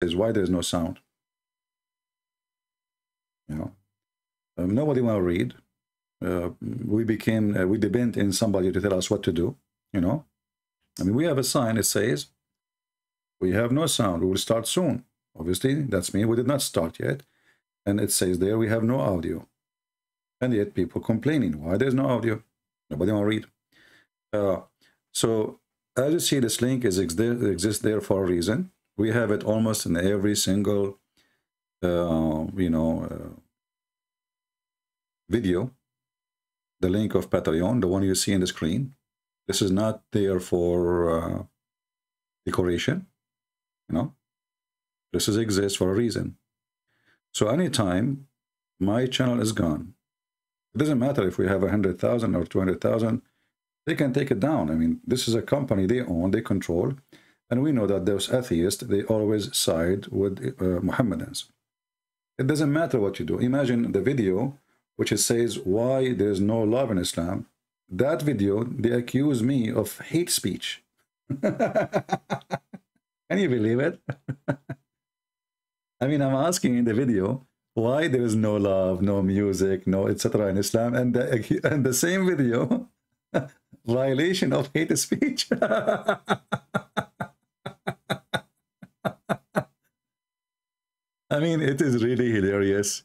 Is why there's no sound. You know, um, nobody want to read. Uh, we became uh, we depend in somebody to tell us what to do. You know, I mean, we have a sign. It says we have no sound. We will start soon. Obviously, that's me. We did not start yet, and it says there we have no audio, and yet people complaining why there's no audio. Nobody want to read. Uh, so as you see, this link is ex exists there for a reason. We have it almost in every single, uh, you know, uh, video. The link of Patreon, the one you see in the screen. This is not there for uh, decoration, you know. This is exists for a reason. So anytime my channel is gone, it doesn't matter if we have a hundred thousand or two hundred thousand they can take it down. I mean, this is a company they own, they control, and we know that those atheists, they always side with uh, Mohammedans. It doesn't matter what you do. Imagine the video which it says why there's no love in Islam. That video, they accuse me of hate speech. Can you believe it? I mean, I'm asking in the video why there is no love, no music, no etc. in Islam, and the, and the same video violation of hate speech. I mean, it is really hilarious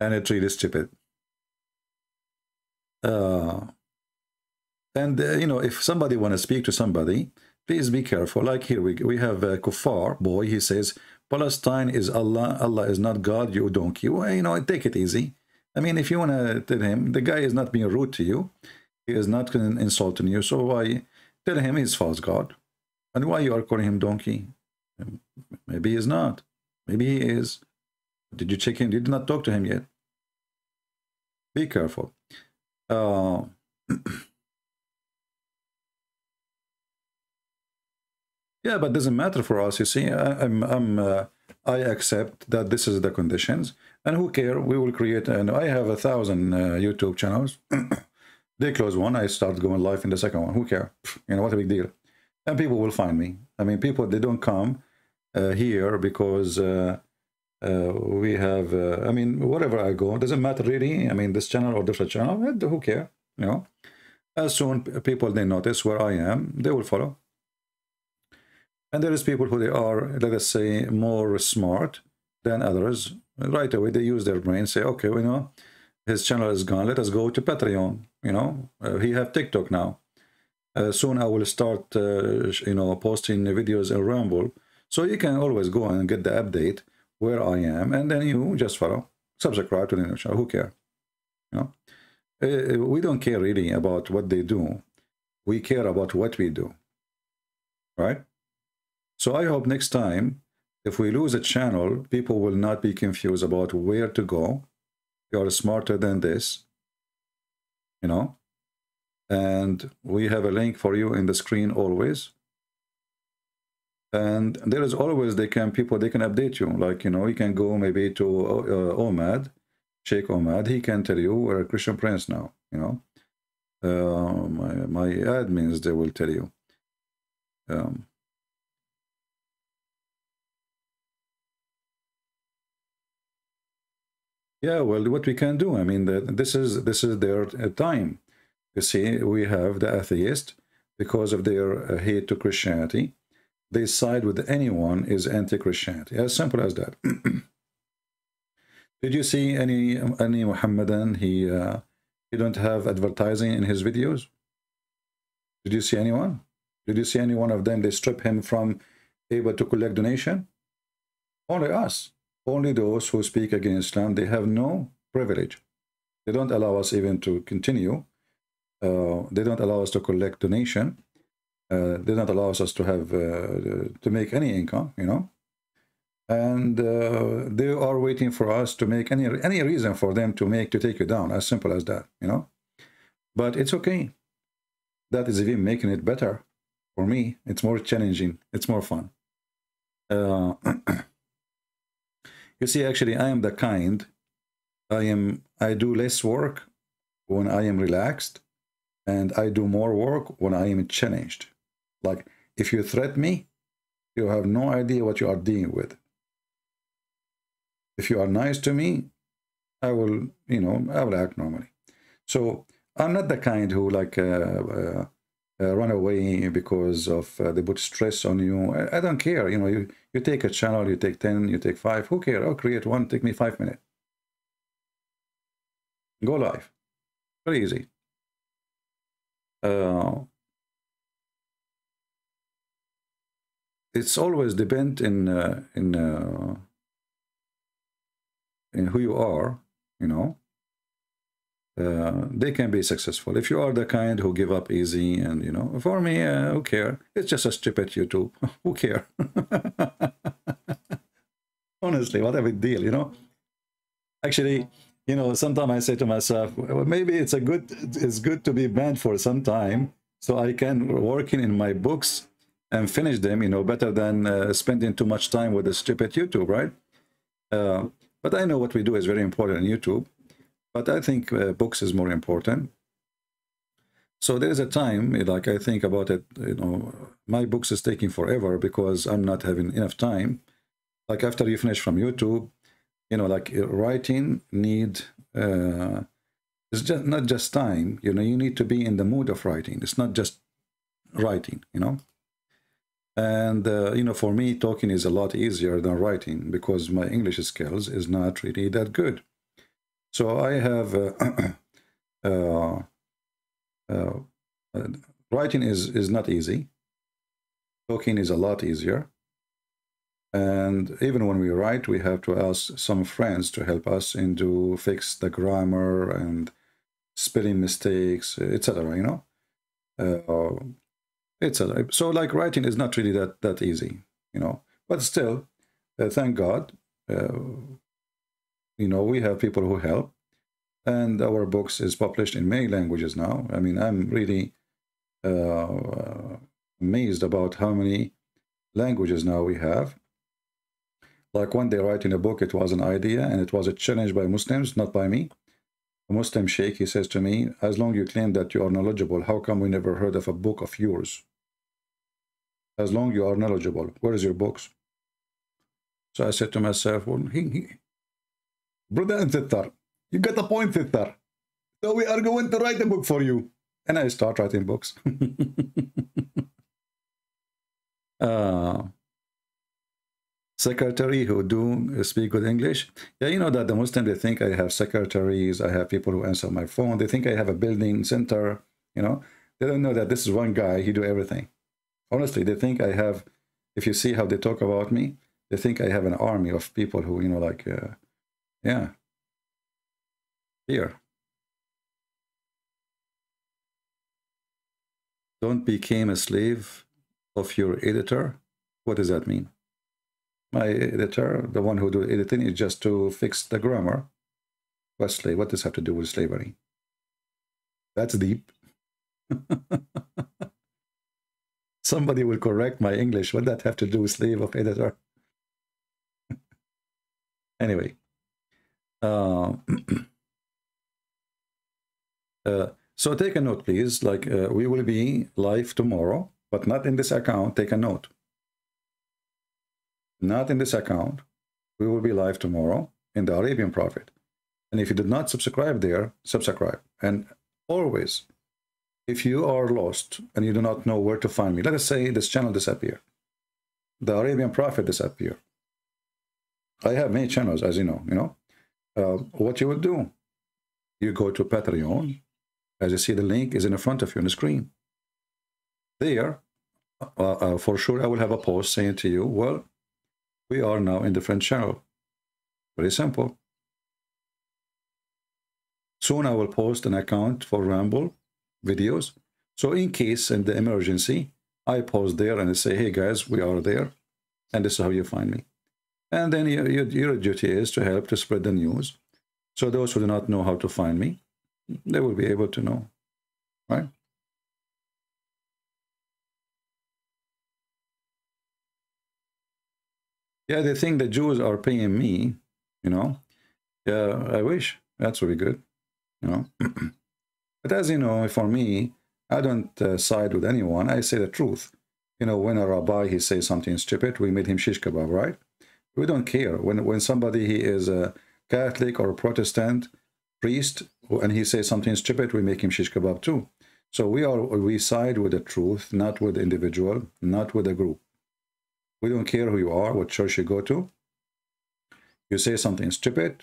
and it's really stupid. Uh, and, uh, you know, if somebody want to speak to somebody, please be careful. Like here, we, we have a kuffar boy. He says, Palestine is Allah. Allah is not God, you donkey. Well, you know, take it easy. I mean, if you want to tell him, the guy is not being rude to you. He is not insulting you. So why tell him he's false god? And why you are calling him donkey? Maybe he's not. Maybe he is. Did you check him? You did not talk to him yet. Be careful. Uh, yeah, but doesn't matter for us. You see, I, am I'm, uh, I accept that this is the conditions, and who care? We will create. And I have a thousand uh, YouTube channels. They close one, I start going live in the second one. Who care? You know, what a big deal. And people will find me. I mean, people, they don't come here because uh, uh, we have, uh, I mean, wherever I go, doesn't matter really. I mean, this channel or different channel, who care? You know, as soon people, they notice where I am, they will follow. And there is people who they are, let us say, more smart than others. Right away, they use their brain, say, okay, you know, his channel is gone. Let us go to Patreon. You know, uh, he have TikTok now. Uh, soon I will start, uh, you know, posting videos in Rumble. So you can always go and get the update where I am, and then you just follow, subscribe to the channel. Who care? You know, uh, we don't care really about what they do. We care about what we do, right? So I hope next time, if we lose a channel, people will not be confused about where to go you are smarter than this you know and we have a link for you in the screen always and there is always they can people they can update you like you know you can go maybe to uh, omad sheikh omad he can tell you we're a christian prince now you know uh, my, my admins they will tell you um, Yeah, well, what we can do, I mean, the, this is this is their uh, time. You see, we have the atheist because of their uh, hate to Christianity. They side with anyone is anti-Christianity. As simple as that. Did you see any any Muhammadan? He uh, he don't have advertising in his videos. Did you see anyone? Did you see any one of them? They strip him from able to collect donation. Only us only those who speak against Islam, they have no privilege. They don't allow us even to continue. Uh, they don't allow us to collect donation. Uh, they don't allow us to have uh, to make any income, you know. And uh, they are waiting for us to make any any reason for them to make to take you down. As simple as that, you know. But it's okay. That is even making it better for me. It's more challenging. It's more fun. Uh, You see, actually, I am the kind. I am. I do less work when I am relaxed, and I do more work when I am challenged. Like if you threat me, you have no idea what you are dealing with. If you are nice to me, I will, you know, I will act normally. So I'm not the kind who like uh, uh, uh, run away because of uh, they put stress on you. I, I, don't care. You know, you, you take a channel, you take 10, you take five. Who care? I'll create one, take me five minutes. Go live. Very easy. Uh, it's always depend in uh, in uh, in who you are you know? Uh, they can be successful. If you are the kind who give up easy and you know for me uh, who care? It's just a stupid youtube. Who care? Honestly what a big deal you know? Actually you know sometimes i say to myself well, maybe it's a good it's good to be banned for some time so i can working in my books and finish them, you know, better than uh, spending too much time with the stupid YouTube, right? Uh, but I know what we do is very important on YouTube, but I think uh, books is more important. So there is a time, like I think about it, you know, my books is taking forever because I'm not having enough time. Like after you finish from YouTube, you know, like uh, writing need, uh, it's just not just time, you know, you need to be in the mood of writing. It's not just writing, you know. And, uh, you know, for me, talking is a lot easier than writing because my English skills is not really that good. So I have, uh, uh, uh, uh, writing is, is not easy. Talking is a lot easier. And even when we write, we have to ask some friends to help us into fix the grammar and spelling mistakes, etc. You know, uh, etc. So like writing is not really that that easy, you know. But still, uh, thank God, uh, you know, we have people who help, and our books is published in many languages now. I mean, I'm really uh, amazed about how many languages now we have. Like one day writing a book, it was an idea and it was a challenge by Muslims, not by me. A Muslim sheikh, he says to me, as long you claim that you are knowledgeable, how come we never heard of a book of yours? As long you are knowledgeable. Where is your books? So I said to myself, well, he, he, brother and sister, you got a point, sister. So we are going to write a book for you. And I start writing books. uh, secretary who do speak good English. Yeah, you know that the Muslims, they think I have secretaries, I have people who answer my phone. They think I have a building center, you know. They don't know that this is one guy, he do everything. Honestly, they think I have, if you see how they talk about me, they think I have an army of people who, you know, like, uh, yeah, here. Don't become a slave of your editor. What does that mean? My editor, the one who do editing, is just to fix the grammar. What slave? What does have to do with slavery? That's deep. Somebody will correct my English. What that have to do with slave of editor? anyway. Uh, uh, so take a note, please. Like uh, we will be live tomorrow, but not in this account. Take a note. Not in this account. We will be live tomorrow in the Arabian Prophet. And if you did not subscribe there, subscribe. And always if you are lost and you do not know where to find me, let us say this channel disappear. The Arabian Prophet disappear. I have many channels, as you know, you know. Uh, what you would do, you go to Patreon. As you see, the link is in the front of you on the screen. There, uh, uh, for sure, I will have a post saying to you, well, we are now in different channel. Very simple. Soon I will post an account for Rumble videos. So in case in the emergency, I pause there and I say, hey guys, we are there. And this is how you find me. And then your, your duty is to help to spread the news. So those who do not know how to find me, they will be able to know, right? Yeah, they think the Jews are paying me, you know. Yeah, I wish. That's really good, you know. But as you know, for me, I don't uh, side with anyone. I say the truth. You know, when a rabbi, he says something stupid, we made him shish kebab, right? We don't care. When, when somebody he is a Catholic or a Protestant priest and he says something stupid, we make him shish kebab too. So we are we side with the truth, not with the individual, not with the group. We don't care who you are, what church you go to. You say something stupid,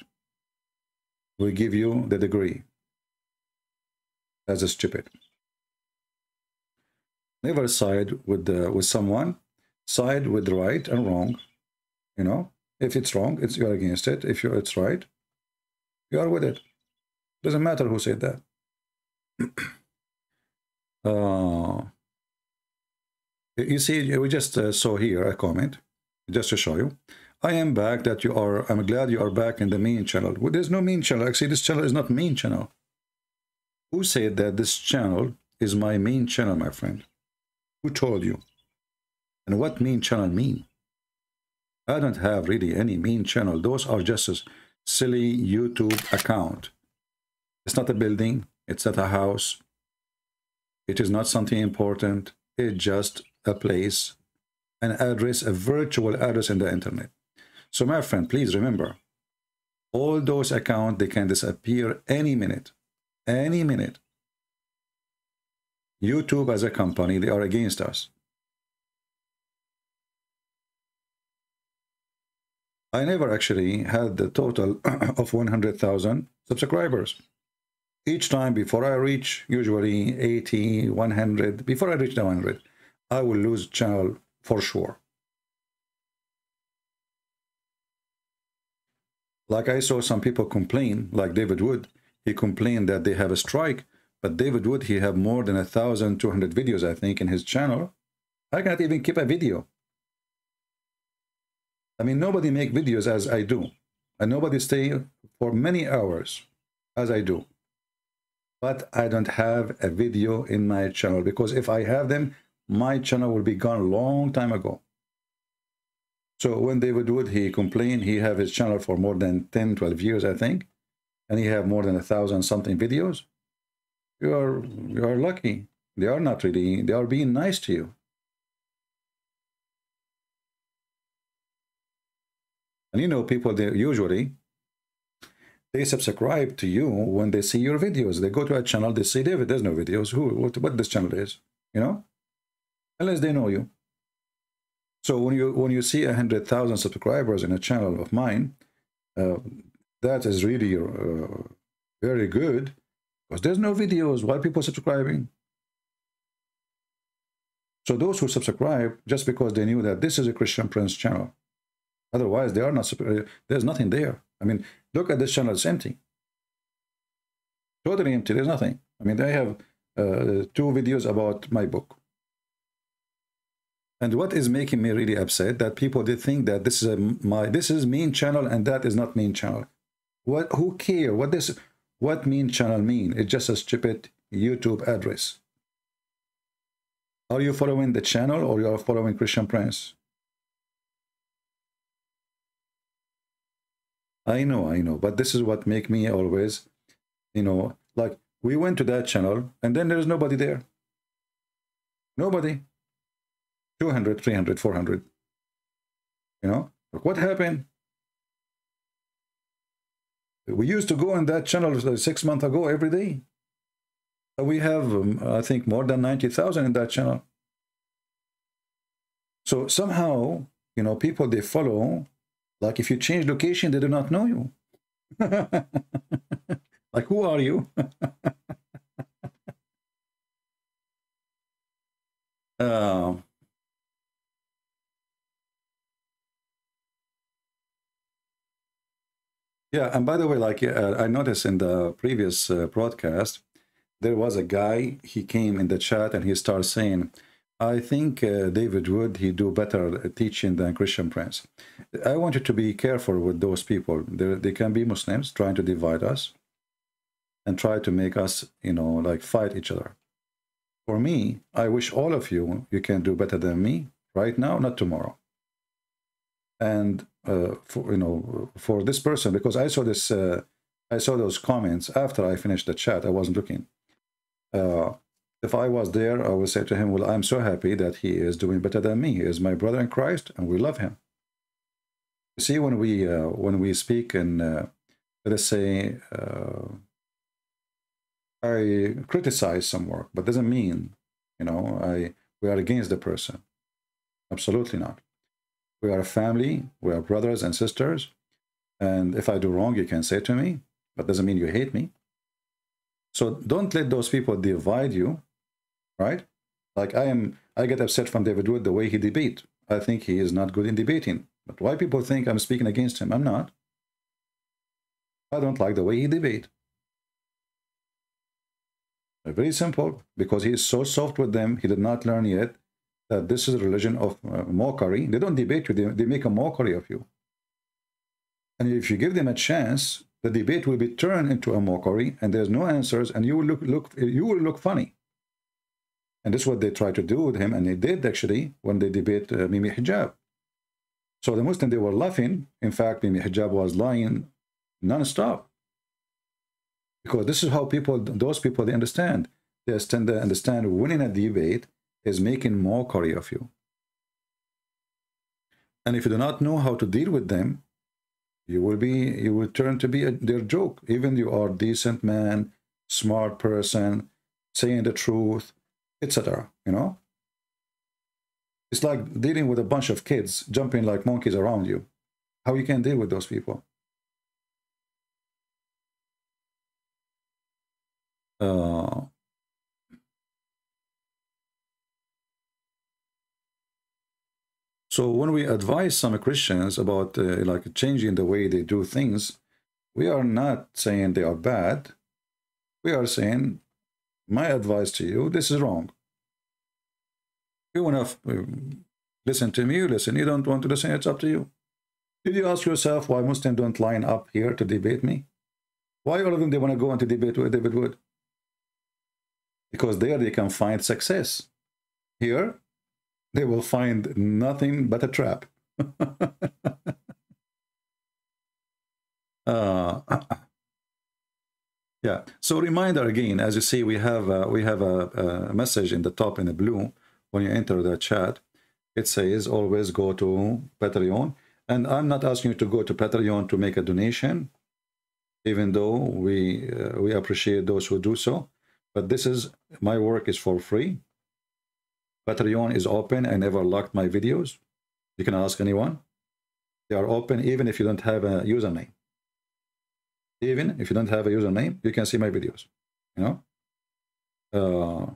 we give you the degree as a stupid. Never side with the, with someone. Side with right and wrong. You know, if it's wrong, it's you're against it. If you it's right, you are with it. Doesn't matter who said that. uh, you see, we just uh, saw here a comment, just to show you. I am back that you are, I'm glad you are back in the main channel. Well, there's no main channel. Actually, this channel is not main channel. Who said that this channel is my main channel, my friend? Who told you? And what main channel mean? I don't have really any main channel. Those are just a silly YouTube account. It's not a building. It's not a house. It is not something important. It's just a place, an address, a virtual address in the internet. So my friend, please remember, all those accounts, they can disappear any minute, any minute. YouTube as a company, they are against us. I never actually had the total of 100,000 subscribers. Each time before I reach usually 80, 100, before I reach the 100, I will lose channel for sure. Like I saw some people complain, like David Wood, he complained that they have a strike, but David Wood, he have more than 1,200 videos, I think, in his channel. I cannot even keep a video. I mean, nobody make videos as I do. And nobody stay for many hours as I do. But I don't have a video in my channel because if I have them, my channel will be gone long time ago. So when David Wood, he complained, he have his channel for more than 10, 12 years, I think, and you have more than a thousand something videos. You are, you are lucky. They are not really, they are being nice to you. And you know, people, they usually, they subscribe to you when they see your videos. They go to a channel, they see David, there's no videos. Who, what, what this channel is, you know? Unless they know you. So when you when you see a hundred thousand subscribers in a channel of mine, uh, that is really uh, very good because there's no videos. Why people subscribing? So those who subscribe just because they knew that this is a Christian Prince channel. Otherwise, they are not. There's nothing there. I mean, look at this channel; it's empty, totally empty. There's nothing. I mean, they have uh, two videos about my book. And what is making me really upset that people they think that this is a my this is main channel and that is not main channel. What who care? What does what mean channel mean? It's just a stupid YouTube address. Are you following the channel or you are following Christian Prince? I know, I know, but this is what make me always, you know, like we went to that channel and then there's nobody there. Nobody. 200, 300, 400. You know, like what happened? We used to go in that channel six months ago every day. We have, um, I think, more than 90,000 in that channel. So somehow, you know, people, they follow, like if you change location, they do not know you. like, who are you? uh, Yeah, and by the way, like uh, I noticed in the previous uh, broadcast, there was a guy. He came in the chat and he started saying, "I think uh, David Wood he do better teaching than Christian Prince." I want you to be careful with those people. They they can be Muslims trying to divide us and try to make us, you know, like fight each other. For me, I wish all of you you can do better than me right now, not tomorrow. And uh, for you know for this person because I saw this uh, I saw those comments after I finished the chat. I wasn't looking. Uh, if I was there, I would say to him, "Well, I'm so happy that he is doing better than me. He is my brother in Christ, and we love him." You see, when we uh, when we speak and uh, let us say uh, I criticize some work, but doesn't mean you know I we are against the person. Absolutely not. We are a family. We are brothers and sisters. And if I do wrong, you can say to me, but doesn't mean you hate me. So don't let those people divide you, right? Like I am, I get upset from David Wood the way he debate. I think he is not good in debating. But why people think I'm speaking against him? I'm not. I don't like the way he debate. Very simple, because he is so soft with them, he did not learn yet that this is a religion of uh, mockery. They don't debate you, they, they make a mockery of you. And if you give them a chance, the debate will be turned into a mockery, and there's no answers, and you will look, look you will look funny. And this is what they try to do with him, and they did actually when they debate uh, Mimi Hijab. So the Muslims, they were laughing. In fact, Mimi Hijab was lying non-stop. Because this is how people, those people, they understand. They understand, they understand winning a debate is making mockery of you. And if you do not know how to deal with them, you will be, you will turn to be a, their joke. Even you are decent man, smart person, saying the truth, etc. You know, it's like dealing with a bunch of kids jumping like monkeys around you. How you can deal with those people? Uh, so when we advise some Christians about uh, like changing the way they do things, we are not saying they are bad. We are saying my advice to you, this is wrong. You want to uh, listen to me, you listen. You don't want to listen, it's up to you. Did you ask yourself why Muslims don't line up here to debate me? Why all of them they want to go into debate with David Wood? Because there they can find success. Here, they will find nothing but a trap. uh, Yeah. So reminder again, as you see, we have a, we have a, a message in the top in the blue when you enter the chat. It says always go to Patreon, and I'm not asking you to go to Patreon to make a donation, even though we uh, we appreciate those who do so. But this is my work is for free. Patreon is open. I never locked my videos. You can ask anyone. They are open even if you don't have a username even if you don't have a username you can see my videos you know uh,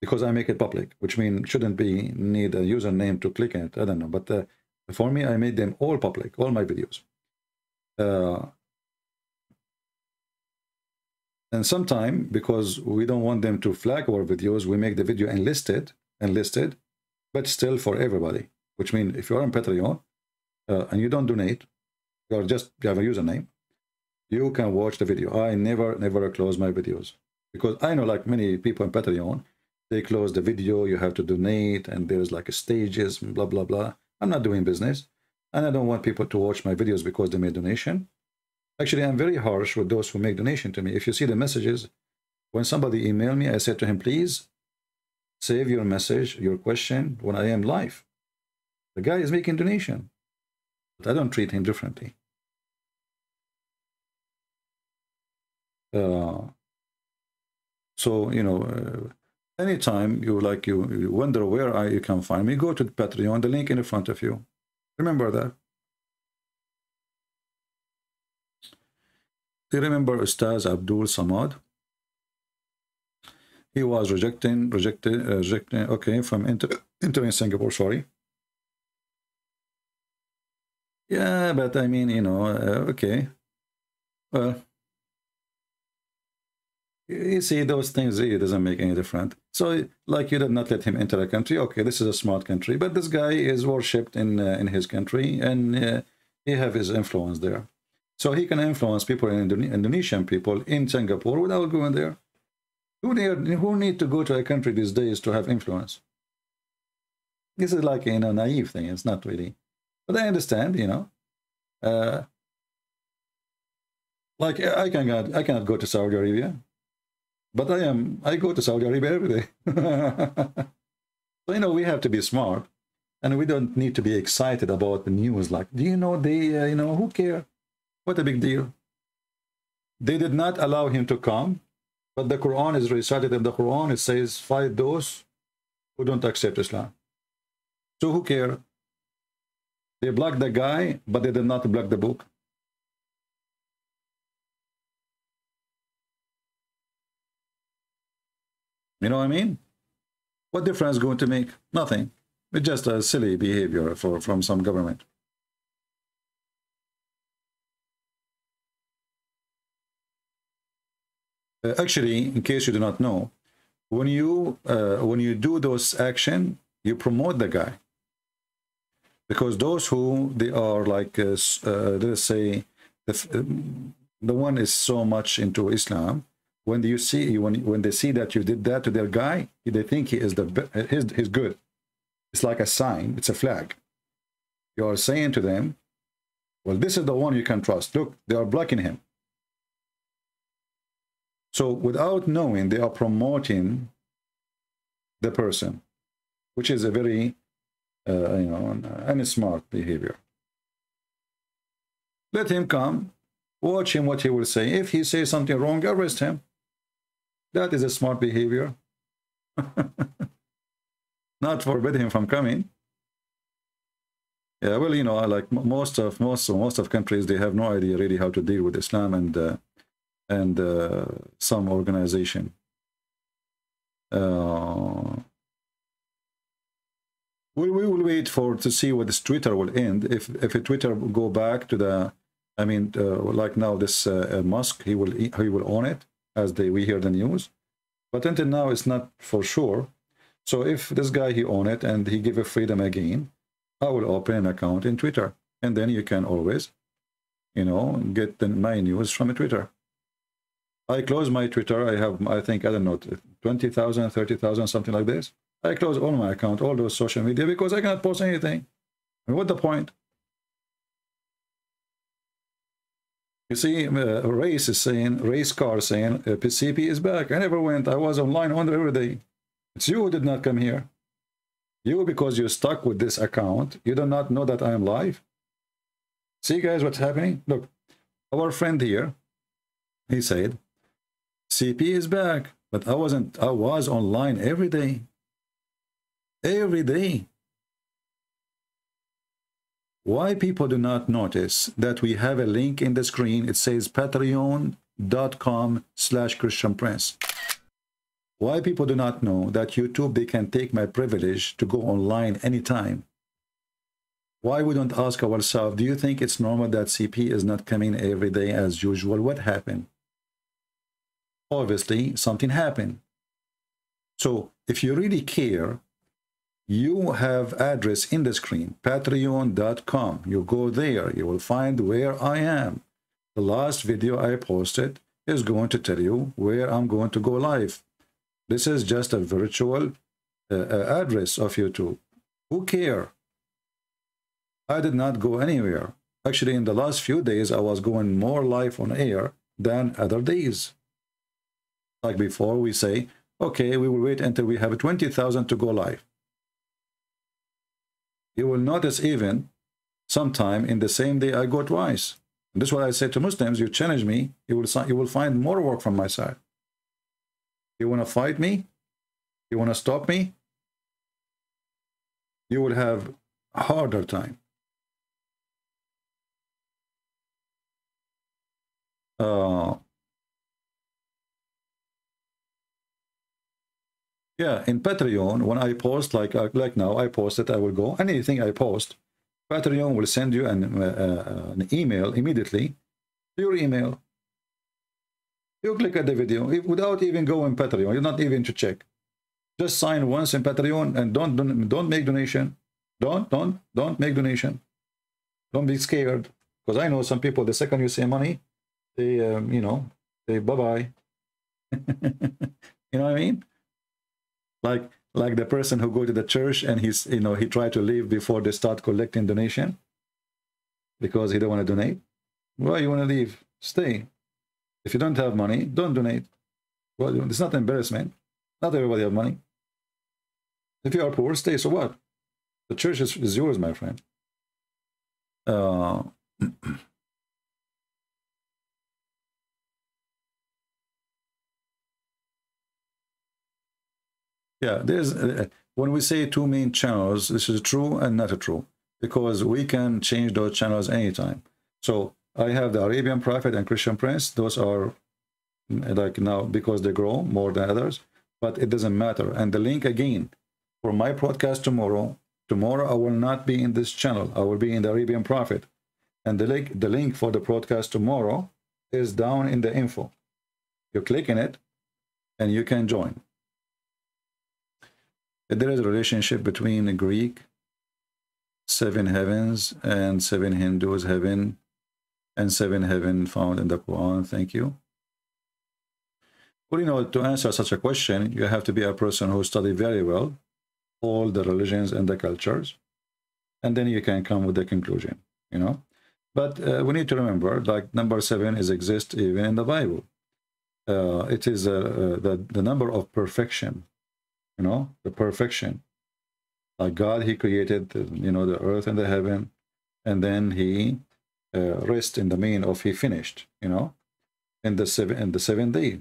because I make it public which means shouldn't be need a username to click it I don't know but uh, for me I made them all public all my videos uh, and sometime because we don't want them to flag our videos we make the video unlisted unlisted but still for everybody which means if you're on Patreon uh, and you don't donate you're just you have a username you can watch the video. I never, never close my videos because I know like many people in Patreon, they close the video, you have to donate and there's like a stages, blah, blah, blah. I'm not doing business and I don't want people to watch my videos because they made donation. Actually, I'm very harsh with those who make donation to me. If you see the messages, when somebody email me, I said to him, please save your message, your question when I am live. The guy is making donation. But I don't treat him differently. Uh, so you know, uh, anytime you like you, you wonder where I you can find me, go to the Patreon. The link in the front of you. Remember that. Do you remember Ustaz Abdul Somad? He was rejecting, rejected, uh, rejecting. Okay, from enter, entering Singapore. Sorry. Yeah, but I mean, you know, uh, okay. Well, you see those things it doesn't make any difference so like you did not let him enter a country okay this is a smart country but this guy is worshipped in uh, in his country and uh, he have his influence there so he can influence people in Indone indonesian people in singapore without going there who need, who need to go to a country these days to have influence this is like you know naive thing it's not really but i understand you know uh, like i can i cannot go to saudi arabia but I am, I go to Saudi Arabia every day. so, you know, we have to be smart. and we don't need to be excited about the news. Like, do you know they, uh, you know, who care? What a big deal. They did not allow him to come, but the Quran is recited in the Quran. It says, fight those who don't accept Islam. So who care? They blocked the guy, but they did not block the book. You know what I mean? What difference going to make? Nothing. It's just a silly behavior for from some government. Actually, in case you do not know, when you uh, when you do those action, you promote the guy because those who they are like uh, uh let's say the, the one is so much into Islam when you see when when they see that you did that to their guy they think he is the his he's good it's like a sign, it's a flag. You are saying to them, well, this is the one you can trust. Look, they are blocking him. So without knowing, they are promoting the person, which is a very, uh, you know, and smart behavior. Let him come, watch him what he will say. If he says something wrong, arrest him. That is a smart behavior. not forbid him from coming. Yeah, well, you know, I like most of most most of countries, they have no idea really how to deal with Islam and uh, and uh, some organization. Uh, we, we will wait for to see what this Twitter will end. If if Twitter go back to the, I mean, uh, like now this uh, Musk, he will he will own it as they we hear the news, but until now it's not for sure. So if this guy, he own it and he give a freedom again, I will open an account in Twitter. And then you can always, you know, get the, my news from Twitter. I close my Twitter. I have, I think, I don't know, 20,000, 30,000, something like this. I close all my account, all those social media, because I cannot post anything. What the point? You see, uh, race is saying, race car saying, uh, CP is back. I never went. I was online on every day. It's you who did not come here. You, because you're stuck with this account, you do not know that I am live. See, guys, what's happening? Look, our friend here, he said, CP is back, but I wasn't, I was online every day. Every day. Why people do not notice that we have a link in the screen. It says patreon.com slash Christian Prince. Why people do not know that YouTube, they can take my privilege to go online anytime. Why we don't ask ourselves, do you think it's normal that CP is not coming every day as usual? What happened? Obviously, something happened. So if you really care, you have address in the screen, patreon.com. You go there, you will find where I am. The last video I posted is going to tell you where I'm going to go live. This is just a virtual uh, uh, address of YouTube. Who care? I did not go anywhere. Actually, in the last few days, I was going more live on air than other days. Like before, we say, okay, we will wait until we have 20,000 to go live. You will notice even sometime in the same day I go twice. And this is what I say to Muslims, you challenge me, you will, you will find more work from my side. You want to fight me? You want to stop me? You will have a harder time. Uh, yeah, in Patreon, when I post, like uh, like now, I post I will go. Anything I post, Patreon will send you an, uh, uh an email immediately your email. You click at the video without even going Patreon. You're not even to check. Just sign once in Patreon and don't don't, don't make donation. Don't don't don't make donation. Don't be scared because I know some people. The second you say money, they um, you know they bye bye. you know what I mean? Like like the person who go to the church and he's you know he try to leave before they start collecting donation because he don't want to donate. Well, you want to leave? Stay. If you don't have money, don't donate. Well, it's not embarrassment. Not everybody have money. If you are poor, stay. So what? The church is, is yours, my friend. Uh, yeah, there's uh, when we say two main channels, this is true and not true because we can change those channels anytime. So I have the Arabian Prophet and Christian Prince. Those are like now because they grow more than others, but it doesn't matter. And the link again for my podcast tomorrow. Tomorrow I will not be in this channel. I will be in the Arabian Prophet. And the link, the link for the broadcast tomorrow is down in the info. You click in it and you can join. There is a relationship between the Greek seven heavens and seven Hindus heaven and seven heaven found in the Quran. Thank you. Well, you know, to answer such a question, you have to be a person who study very well all the religions and the cultures, and then you can come with the conclusion, you know. But uh, we need to remember, like number seven is exist even in the Bible. Uh, it is uh, uh the, the number of perfection, you know, the perfection. Like God, he created, you know, the earth and the heaven, and then he uh, rest in the mean of he finished, you know, in the seven in the seventh day.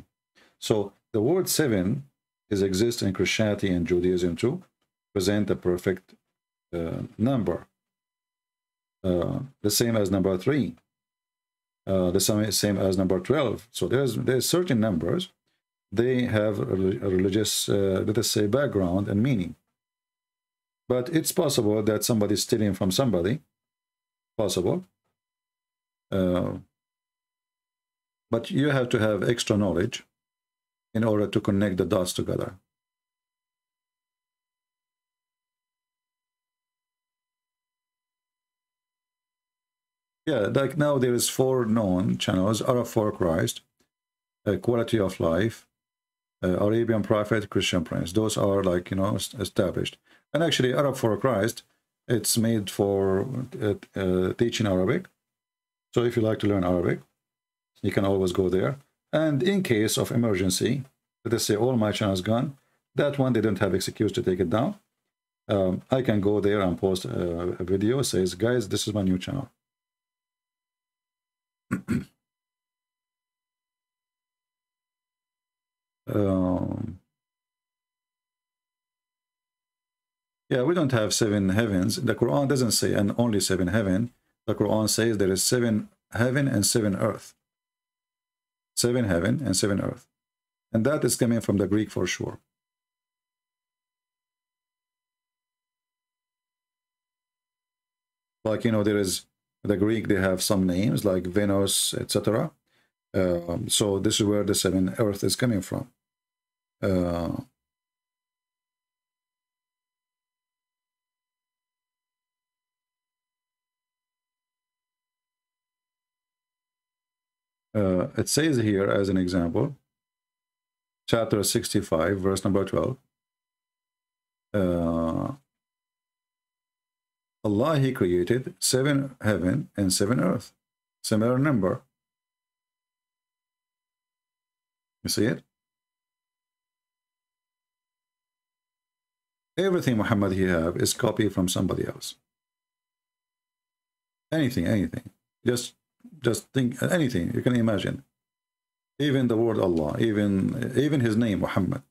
So the word seven is exist in Christianity and Judaism too, present a perfect uh, number. Uh, the same as number three. Uh, the same, same as number 12. So there's there's certain numbers. They have a religious, uh, let us say, background and meaning. But it's possible that somebody's stealing from somebody. Possible. Uh, but you have to have extra knowledge in order to connect the dots together. Yeah, like now there is four known channels, Arab for Christ, uh, Quality of Life, uh, Arabian Prophet, Christian Prince. Those are like, you know, established. And actually Arab for Christ, it's made for uh, uh, teaching Arabic. So if you like to learn Arabic, you can always go there. And in case of emergency, let us say all my channels gone, that one they don't have excuse to take it down. Um, I can go there and post a, a video says, guys, this is my new channel. um, yeah, we don't have seven heavens. The Quran doesn't say and only seven heaven. The Quran says there is seven heaven and seven earth. Seven heaven and seven earth. And that is coming from the Greek for sure. Like, you know, there is the Greek, they have some names like Venus, etc. Um, so this is where the seven earth is coming from. Uh, uh, it says here as an example, chapter 65, verse number 12. Uh, Allah, He created seven heaven and seven earth. Similar number. You see it? Everything Muhammad he have is copied from somebody else. Anything, anything. Just just think anything you can imagine. Even the word Allah, even even his name Muhammad.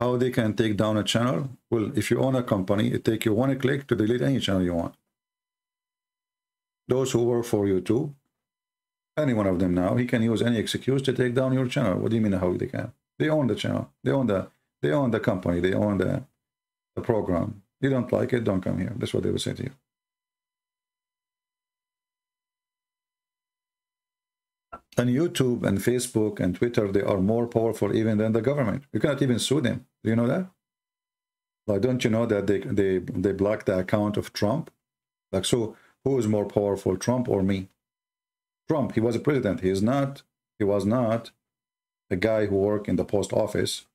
how they can take down a channel? Well, if you own a company, it take you one click to delete any channel you want. Those who work for you too, any one of them now, he can use any excuse to take down your channel. What do you mean how they can? They own the channel. They own the they own the company. They own the, the program. You don't like it, don't come here. That's what they will say to you. And YouTube and Facebook and Twitter, they are more powerful even than the government. You cannot even sue them. Do you know that? Like, don't you know that they they they blocked the account of Trump? Like, so who is more powerful, Trump or me? Trump. He was a president. He is not. He was not a guy who worked in the post office.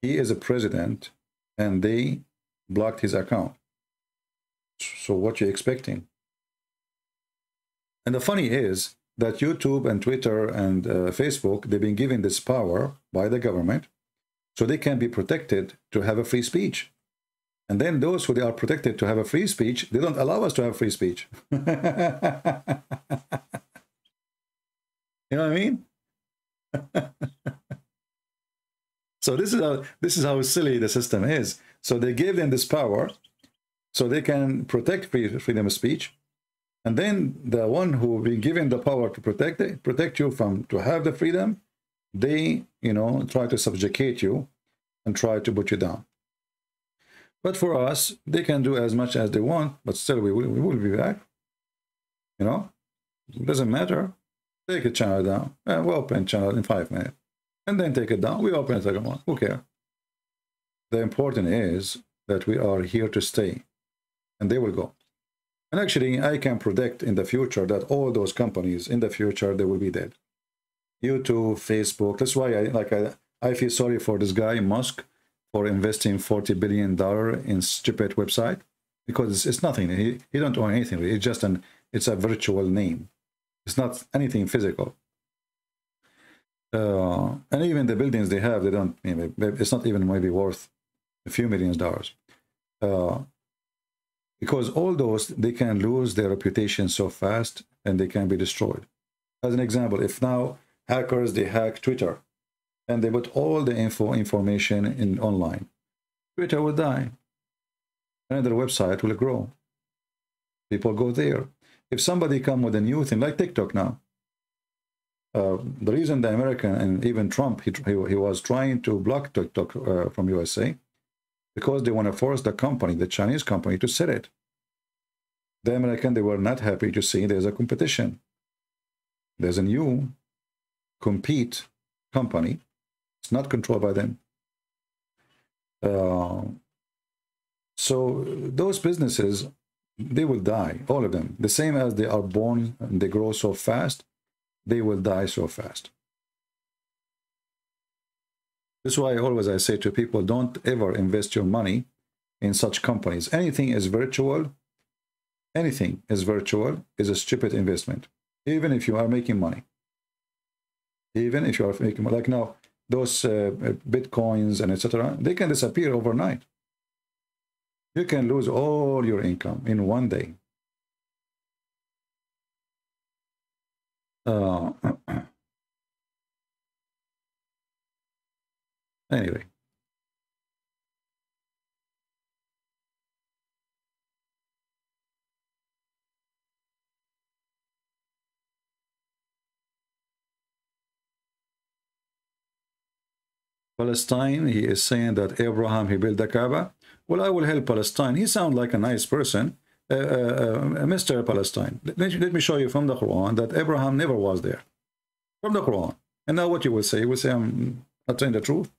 He is a president, and they blocked his account. So what you expecting? And the funny is that YouTube and Twitter and uh, Facebook, they've been given this power by the government so they can be protected to have a free speech. And then those who they are protected to have a free speech, they don't allow us to have free speech. you know what I mean? so this is how this is how silly the system is. So they gave them this power so they can protect free, freedom of speech. And then the one who be given the power to protect protect you from to have the freedom, they, you know, try to subjugate you and try to put you down. But for us, they can do as much as they want, but still we will, we will be back. You know, it doesn't matter. Take a channel down, and we'll open channel in five minutes. And then take it down, we open a second one. Who cares? The important is that we are here to stay, and they will go. And actually, I can predict in the future that all those companies in the future, they will be dead. YouTube, Facebook. That's why I like I, I feel sorry for this guy, Musk, for investing $40 billion in stupid website because it's, it's nothing. He, he don't own anything. It's just an, it's a virtual name. It's not anything physical. Uh, and even the buildings they have, they don't, it's not even maybe worth a few million dollars. Uh, because all those, they can lose their reputation so fast and they can be destroyed. As an example, if now hackers, they hack Twitter and they put all the info information in online, Twitter will die. Another website will grow. People go there. If somebody come with a new thing, like TikTok now, uh, the reason the American and even Trump, he, he, he was trying to block TikTok uh, from USA, because they want to force the company, the Chinese company, to set it. The American, they were not happy to see there's a competition. There's a new compete company. It's not controlled by them. Uh, so those businesses, they will die, all of them. The same as they are born and they grow so fast, they will die so fast. This is why always I say to people, don't ever invest your money in such companies. Anything is virtual, anything is virtual is a stupid investment, even if you are making money. Even if you are making money. Like now, those uh, Bitcoins and etc., they can disappear overnight. You can lose all your income in one day. Uh, Anyway. Palestine, he is saying that Abraham, he built the Kaaba. Well, I will help Palestine. He sounds like a nice person. Uh, uh, uh, Mr. Palestine, let me, let me show you from the Quran that Abraham never was there. From the Quran. And now what you will say? You will say, I'm not the truth.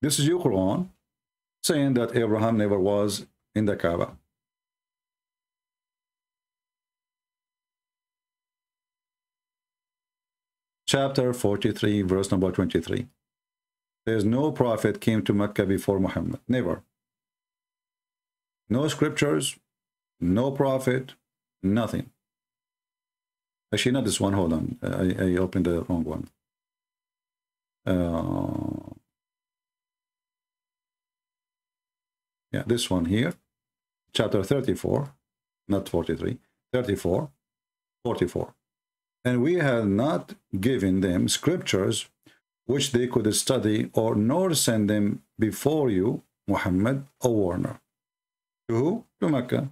This is your Quran saying that Abraham never was in the Kaaba. Chapter 43, verse number 23. There's no prophet came to Mecca before Muhammad. Never. No scriptures, no prophet, nothing. Actually, not this one. Hold on. I, I opened the wrong one. Uh, yeah, this one here, chapter 34, not 43, 34, 44. And we have not given them scriptures which they could study or nor send them before you, Muhammad, a warner. To who? To Mecca.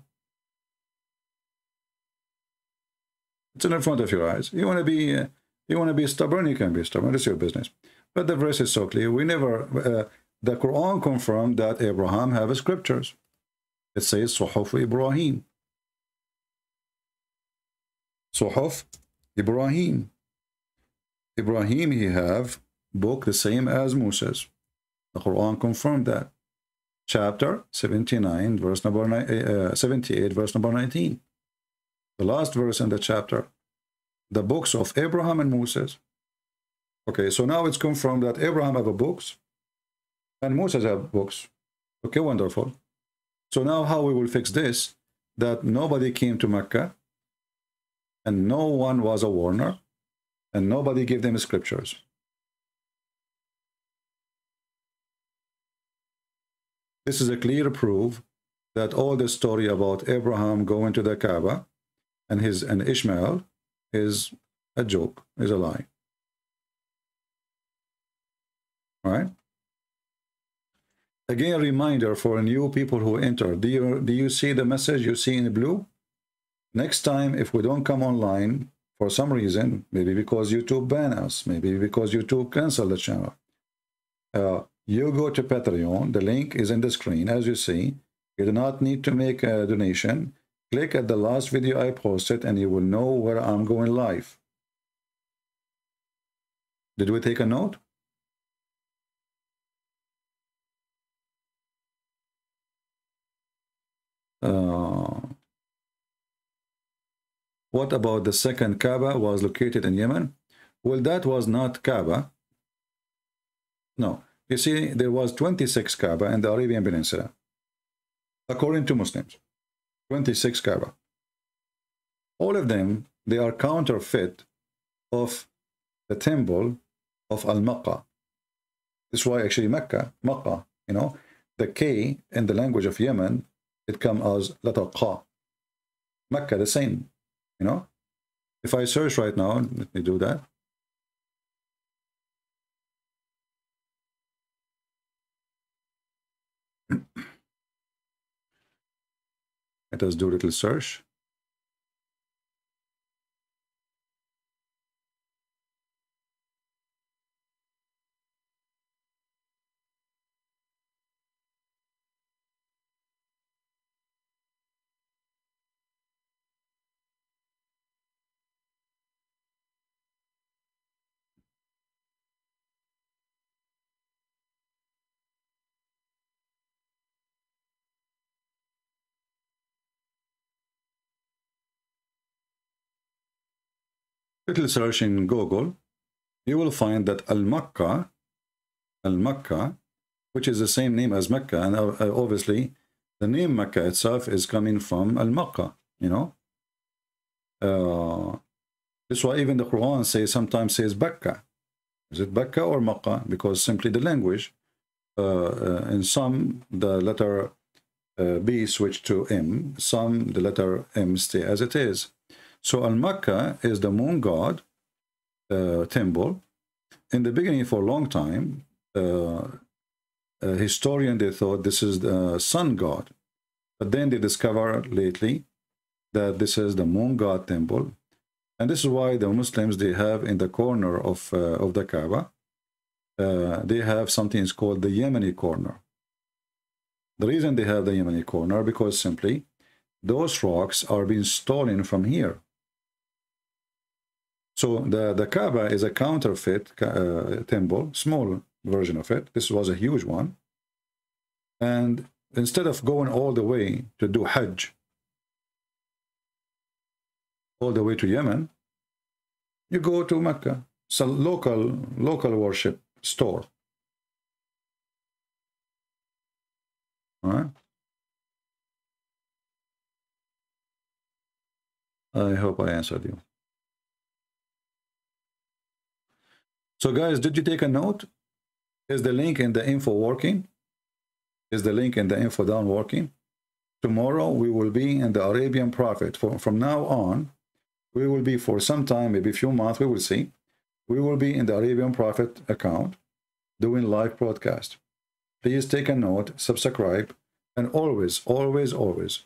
It's in the front of your eyes. You want to be, uh, you want to be stubborn. You can be stubborn. It's your business. But the verse is so clear. We never, uh, the Quran confirmed that Abraham have scriptures. It says Suhuf Ibrahim. Suhuf Ibrahim. Ibrahim, he have book the same as Moses. The Quran confirmed that. Chapter 79, verse number uh, 78, verse number 19. The last verse in the chapter. The books of Abraham and Moses. Okay, so now it's confirmed that Abraham have a books and Moses have books. Okay, wonderful. So now how we will fix this? That nobody came to Mecca and no one was a warner and nobody gave them scriptures. This is a clear proof that all the story about Abraham going to the Kaaba and his and Ishmael is a joke, is a lie. Right? Again, a reminder for new people who enter. Do you, do you see the message you see in blue? Next time, if we don't come online for some reason, maybe because YouTube ban us, maybe because YouTube cancel the channel, uh, you go to Patreon. The link is in the screen, as you see. You do not need to make a donation. Click at the last video I posted and you will know where I'm going live. Did we take a note? Uh, what about the second Kaaba was located in Yemen? Well, that was not Kaaba. No. You see, there was 26 Kaaba in the Arabian Peninsula. According to Muslims. 26 Kaaba. All of them, they are counterfeit of the temple of Al-Makkah. This is why actually Mecca, Makkah, you know, the K in the language of Yemen it comes as letter Qa. Mecca, the same, you know. If I search right now, let me do that. Let us do a little search. Little search in Google, you will find that Al-Makkah, Al-Makkah, which is the same name as Mecca, and uh, obviously the name Mecca itself is coming from Al-Makkah, you know. Uh, this is why even the Quran says sometimes says Bakka. Is it Bakka or Makkah? Because simply the language, uh, uh, in some the letter uh, B switch to M, some the letter M stay as it is. So Al-Makkah is the moon god uh, temple. In the beginning, for a long time, uh, a historian, they thought this is the sun god. But then they discovered lately that this is the moon god temple. And this is why the Muslims, they have in the corner of, uh, of the Kaaba, uh, they have something is called the Yemeni corner. The reason they have the Yemeni corner, because simply those rocks are being stolen from here. So the, the Kaaba is a counterfeit uh, temple, small version of it. This was a huge one. And instead of going all the way to do Hajj, all the way to Yemen, you go to Mecca. It's a local, local worship store. All right. I hope I answered you. So guys, did you take a note? Is the link in the info working? Is the link in the info down working? Tomorrow we will be in the Arabian Prophet. For, from now on, we will be for some time, maybe a few months, we will see. We will be in the Arabian Prophet account doing live broadcast. Please take a note, subscribe, and always, always, always,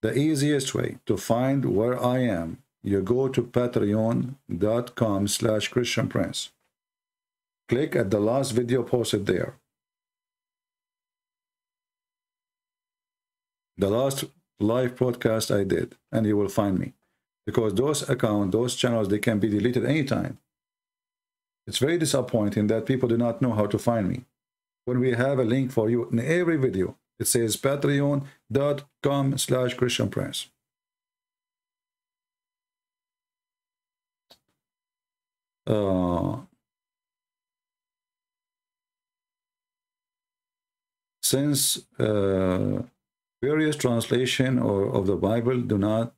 the easiest way to find where I am, you go to patreon.com slash Christian Prince. Click at the last video posted there. The last live broadcast I did, and you will find me. Because those accounts, those channels, they can be deleted anytime. It's very disappointing that people do not know how to find me. When we have a link for you in every video, it says patreon.com slash Christian Prince. Uh, since uh, various translation or of the Bible do not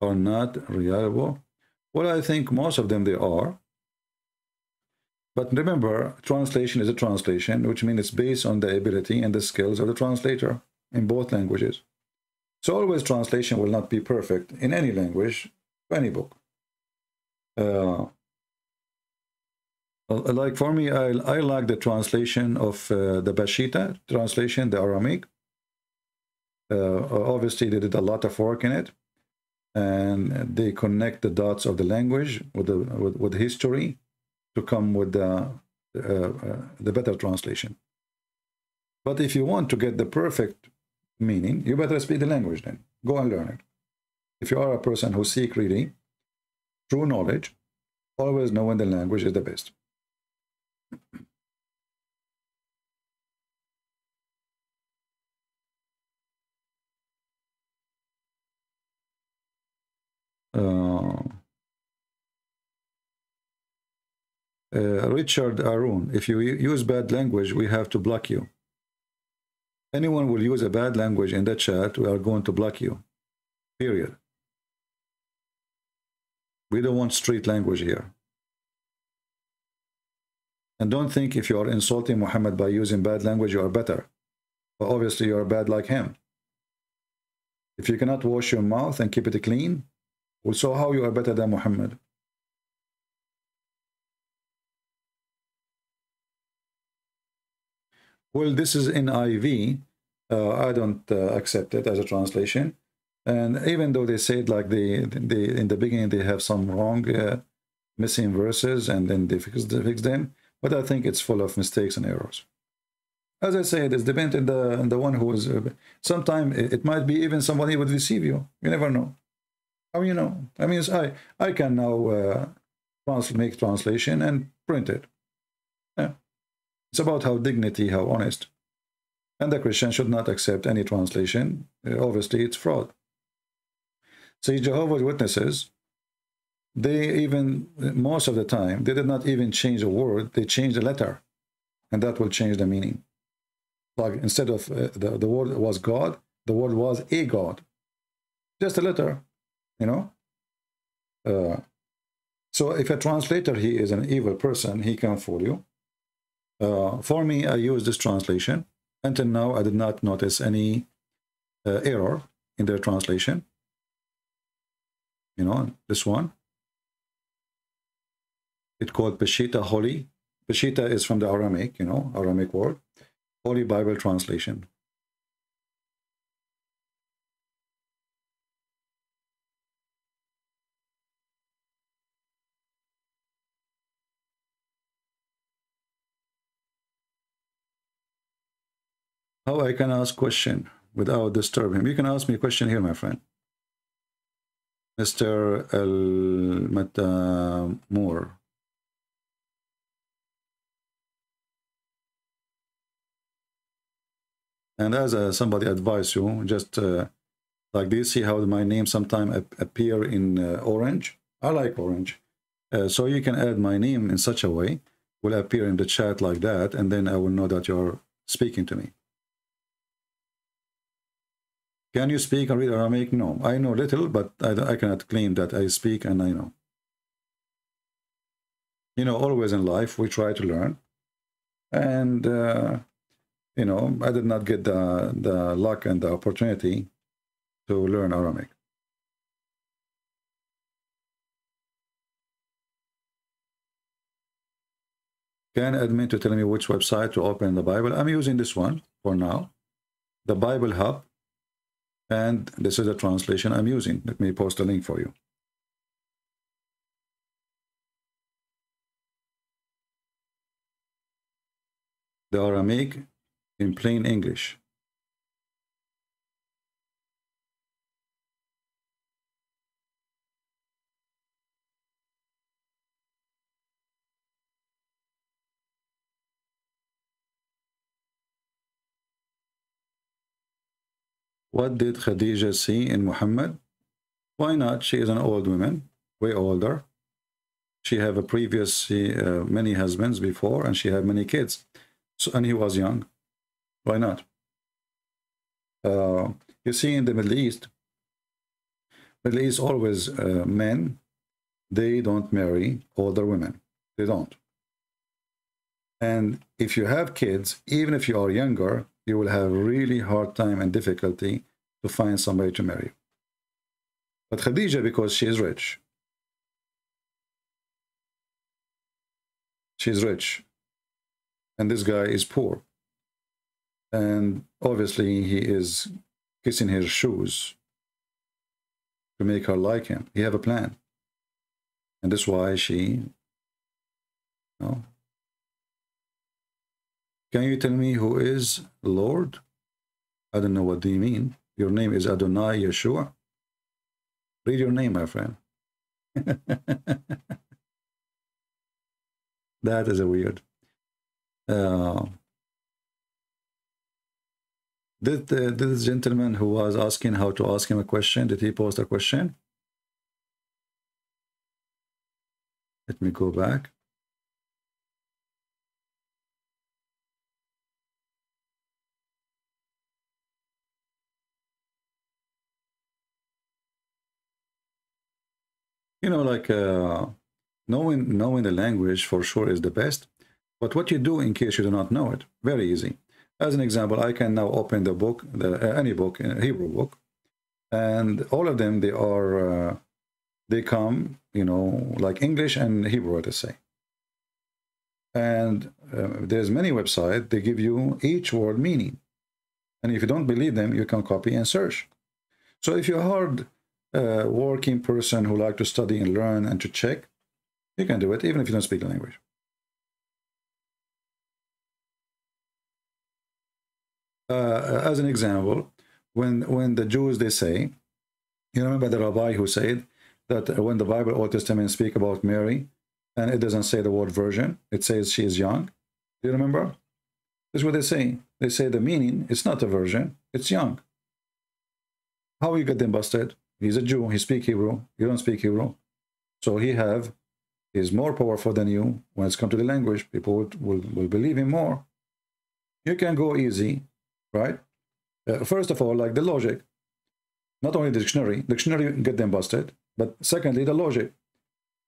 are not reliable. Well, I think most of them they are. But remember, translation is a translation, which means it's based on the ability and the skills of the translator in both languages. So always translation will not be perfect in any language, any book. Uh, like for me, I, I like the translation of uh, the Peshitta translation, the Aramaic. Uh, obviously, they did a lot of work in it, and they connect the dots of the language with the with, with history to come with the uh, uh, the better translation. But if you want to get the perfect meaning, you better speak the language then. Go and learn it. If you are a person who seek reading, true knowledge, always know when the language is the best. Uh, uh, Richard Arun, if you use bad language, we have to block you. Anyone will use a bad language in the chat, we are going to block you. Period. We don't want street language here. And don't think if you are insulting Muhammad by using bad language, you are better. But obviously, you are bad like him. If you cannot wash your mouth and keep it clean, so how you are better than Muhammad? Well, this is NIV. Uh, I don't uh, accept it as a translation. And even though they said like they, they in the beginning they have some wrong uh, missing verses and then they fix, they fix them, but I think it's full of mistakes and errors. As I said, it's depending on the, the one who is. Uh, Sometimes it, it might be even somebody would receive you. You never know. How you know? I mean, I I can now uh, trans make translation and print it. Yeah. It's about how dignity, how honest. And the Christian should not accept any translation. Uh, obviously, it's fraud. See, Jehovah's Witnesses, they even, most of the time, they did not even change a word, they changed a letter. And that will change the meaning. Like instead of uh, the, the word was God, the word was a God. Just a letter, you know? Uh, so if a translator, he is an evil person, he can fool you. Uh, for me, I use this translation. Until now, I did not notice any uh, error in their translation you know, this one. It's called Peshitta Holy. Peshitta is from the Aramaic, you know, Aramaic word. Holy Bible Translation. How I can ask question without disturbing him. You can ask me a question here, my friend. Mr. El Moore. And as uh, somebody advised you, just uh, like this, see how my name sometime ap appear in uh, orange. I like orange. Uh, so you can add my name in such a way, will appear in the chat like that, and then I will know that you're speaking to me. Can you speak and read Aramaic? No, I know little, but I, I cannot claim that I speak and I know. You know, always in life, we try to learn. And, uh, you know, I did not get the, the luck and the opportunity to learn Aramaic. Can admin to tell me which website to open the Bible? I'm using this one for now. The Bible Hub and this is the translation I'm using. Let me post a link for you. The Aramaic in plain English. What did Khadija see in Muhammad? Why not? She is an old woman, way older. She have a previous uh, many husbands before, and she had many kids. So, and he was young. Why not? Uh, you see in the Middle East, Middle East always uh, men, they don't marry older women. They don't. And if you have kids, even if you are younger, you will have really hard time and difficulty to find somebody to marry. But Khadija, because she is rich, she's rich, and this guy is poor. And obviously he is kissing her shoes to make her like him. He have a plan. And that's why she, you know, can you tell me who is Lord? I don't know what do you mean. Your name is Adonai Yeshua. Read your name, my friend. that is a weird. Uh, did uh, this gentleman who was asking how to ask him a question, did he post a question? Let me go back. You know, like uh, knowing knowing the language for sure is the best. But what you do in case you do not know it, very easy. As an example, I can now open the book, the, uh, any book, a Hebrew book, and all of them, they are, uh, they come, you know, like English and Hebrew, to say. And uh, there's many websites, they give you each word meaning. And if you don't believe them, you can copy and search. So if you're a hard uh, working person who like to study and learn and to check, you can do it, even if you don't speak the language. uh, as an example, when when the Jews they say, you remember the rabbi who said that when the Bible Old Testament speak about Mary, and it doesn't say the word virgin, it says she is young. Do you remember? This is what they say. They say the meaning it's not a virgin, it's young. How you get them busted? He's a Jew. He speak Hebrew. You don't speak Hebrew, so he have is more powerful than you when it's come to the language. People will, will, will believe him more. You can go easy right? Uh, first of all, like the logic, not only the dictionary, dictionary get them busted, but secondly, the logic.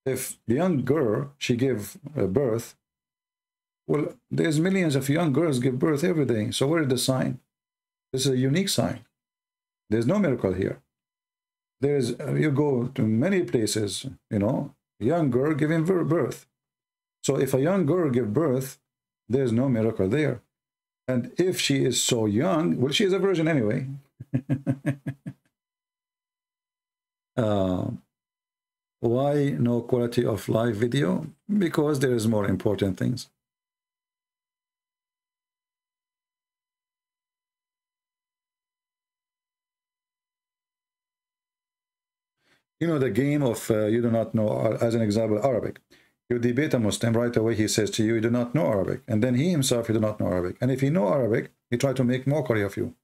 If the young girl, she give uh, birth, well, there's millions of young girls give birth every day. So where is the sign? This is a unique sign. There's no miracle here. There's, uh, you go to many places, you know, young girl giving birth. So if a young girl give birth, there's no miracle there. And if she is so young, well, she is a virgin anyway. uh, why no quality of live video? Because there is more important things. You know, the game of uh, you do not know, as an example, Arabic. You debate a Muslim, right away he says to you, you do not know Arabic. And then he himself, he do not know Arabic. And if he know Arabic, he try to make mockery of you.